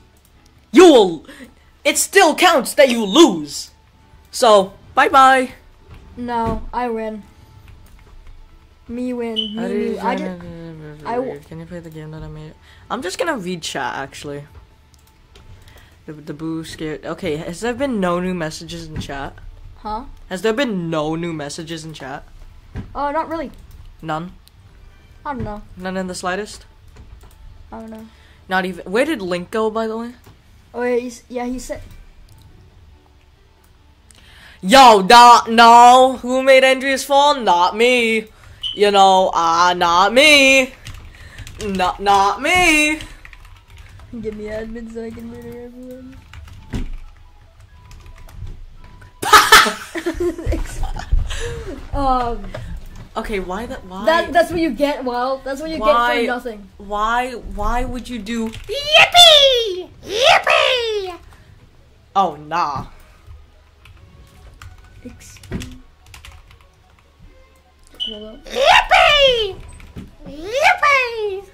you will. It still counts that you lose. So, bye bye. No, I win. Me win. Me, me. I just. I w- Can you play the game that I made? I'm just gonna read chat actually. The, the boo scared. Okay, has there been no new messages in chat? Huh? Has there been no new messages in chat? Oh, not really. None? I don't know. None in the slightest? I don't know. Not even. Where did Link go, by the way? Oh, yeah, he's, yeah, he said. Yo, not, no. Who made Endreus fall? Not me. You know, ah, uh, not me. Not, not me. Give me admin so I can murder everyone. um, Okay, why that? Why? that that's what you get. Well, that's what you Why- get for nothing. why? Why would you do? Yippee! Yippee! Oh, nah. Ex- Hold up. Yippee! Yippee!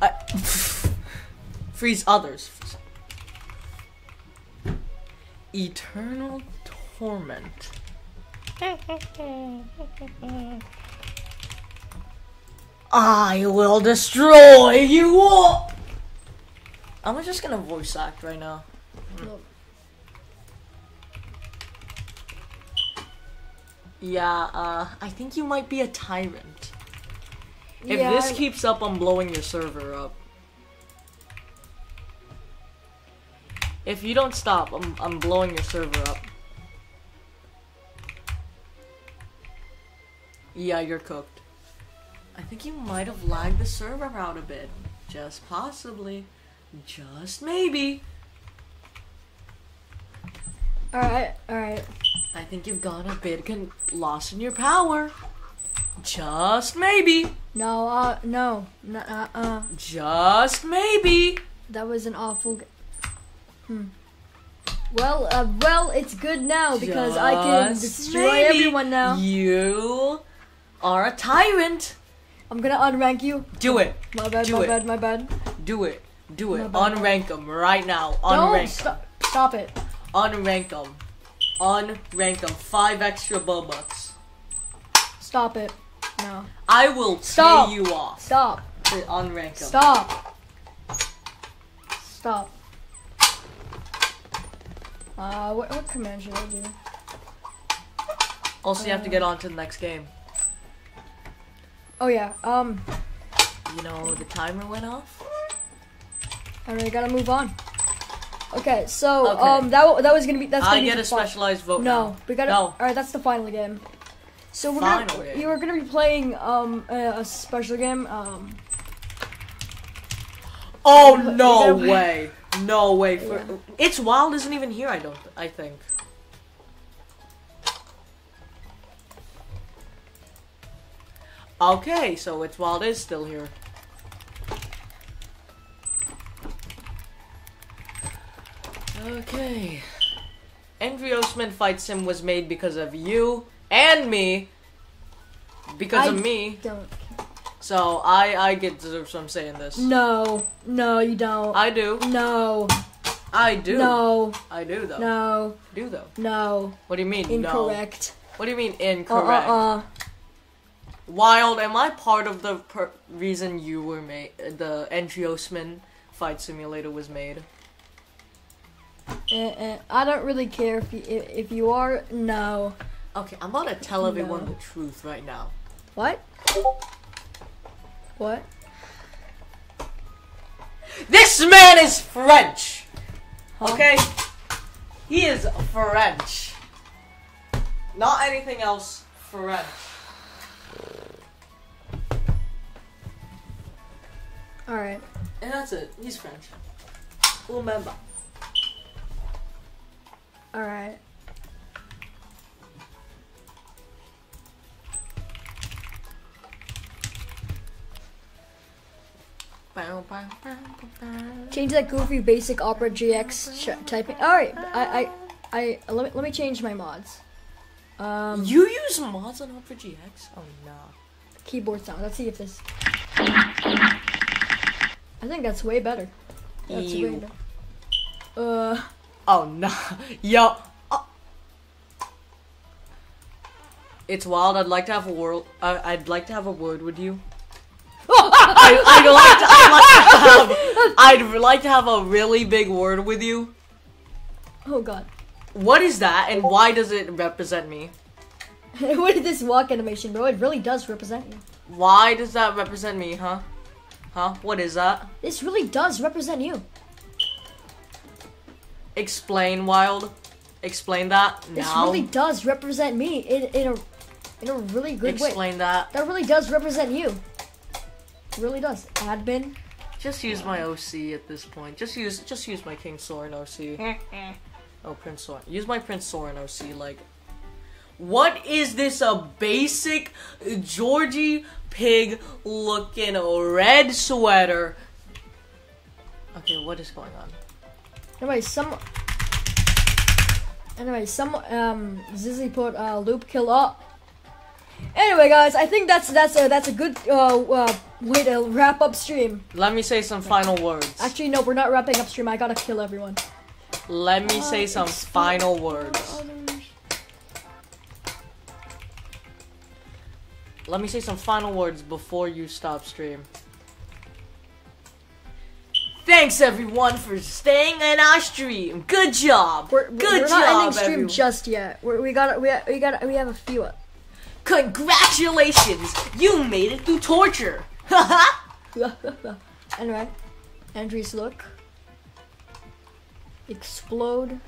I, uh, freeze others. Eternal torment. I will destroy you all. I'm just gonna voice act right now. No. Yeah, uh, I think you might be a tyrant. If Yeah, this I- keeps up, I'm blowing your server up. If you don't stop, I'm I'm blowing your server up. Yeah, you're cooked. I think you might have lagged the server out a bit. Just possibly. Just maybe. All right, all right. I think you've gone a bit con- lost in your power. Just maybe. No, uh, no, no, uh, uh. Just maybe. That was an awful. Hmm. Well, uh, well, it's good now because I can destroy maybe everyone now. You are a tyrant. I'm gonna unrank you. Do it. My bad, Do my it. bad, my bad. Do it. Do it. Unrank them right now. Unrank. Don't stop. Stop it. Unrank them. Unrank them. Five extra bucks. Stop it. No. I will Stop. tear you off Stop. to unrank them. Stop. Stop. Uh, what, what command should I do? Also, you have to get on to the next game. Oh yeah. Um. You know, the timer went off. I really gotta move on. Okay. So Okay. um, that that was gonna be that's gonna I be get a specialized vote No, now. we gotta. No. All right, that's the final game. So we're Final gonna game. you are gonna be playing um a, a special game. Um. Oh no way! No way! For Yeah. it's wild isn't even here. I don't. I think. Okay, so it's wild is still here. Okay. Andrew Osman Fight Sim was made because of you and me. Because I of me. Don't. So I I get deserve some saying this. No. No, you don't. I do. no. I do. No. I do though. No. Do though. No. What do you mean? Incorrect. No. What do you mean Uh, incorrect? uh, uh. Wild, am I part of the per- reason you were made? The Entriosman fight simulator was made. Uh, uh, I don't really care if you, if, if you are. No. Okay, I'm gonna tell everyone No. the truth right now. What? What? This man is French. Huh? Okay, he is French. Not anything else. French. All right. And that's it. He's French. Remember. All right. Change that goofy basic Opera GX typing. All right. I I I let me let me change my mods. Um, You use mods on Opera GX? Oh no. keyboard sound. Let's see if this. I think that's way better. That's way better. Uh. Oh no, yo. uh. It's wild. I'd like to have a world. Uh, I'd like to have a word with you. I, I'd like to. I'd like to have. I'd like to have a really big word with you. Oh God. What is that, and why does it represent me? what is this walk animation, bro? It really does represent you. Why does that represent me, huh? Huh? What is that? This really does represent you. Explain, Wild. Explain that now. This really does represent me in, in a in a really good way. Explain that. That really does represent you. It really does. Admin. Just use my OC at this point. Just use just use my King Soren OC. oh, Prince Soren. Use my Prince Soren OC. Like, what is this? A basic Georgie pig looking red sweater. Okay, what is going on? Anyway, some. Anyway, some um Zizzy put uh, loop kill up. Anyway, guys, I think that's that's a that's a good uh, uh way to wrap up stream. Let me say some final words. Actually, no, we're not wrapping up stream. I gotta kill everyone. Let me say Uh, some final words. Let me say some final words before you stop stream. Thanks everyone for staying in our stream. Good job. We're, Good we're job, not ending stream everyone. just yet. We're, we got we we got we have a few. Congratulations, you made it through torture. Haha. anyway, Andrew's look. Explode.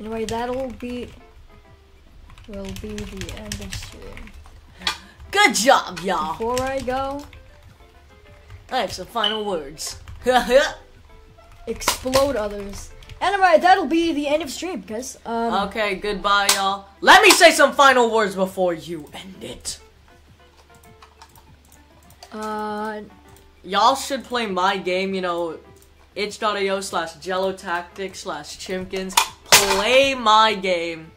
Anyway, that'll be will be the end of stream. Good job, y'all. Before I go, I have some final words. explode others. Anyway, that'll be the end of stream, guys. Um, okay, goodbye, y'all. Let me say some final words before you end it. uh, Y'all should play my game, you know, itch.io slash jello tactics slash chimkins. Play my game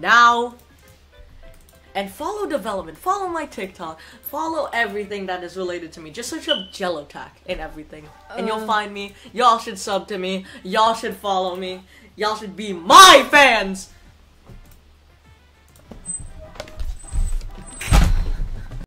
now. And follow development. Follow my TikTok. Follow everything that is related to me. Just search up Jello Tac and everything. And you'll Uh. find me. Y'all should sub to me. Y'all should follow me. Y'all should be my fans.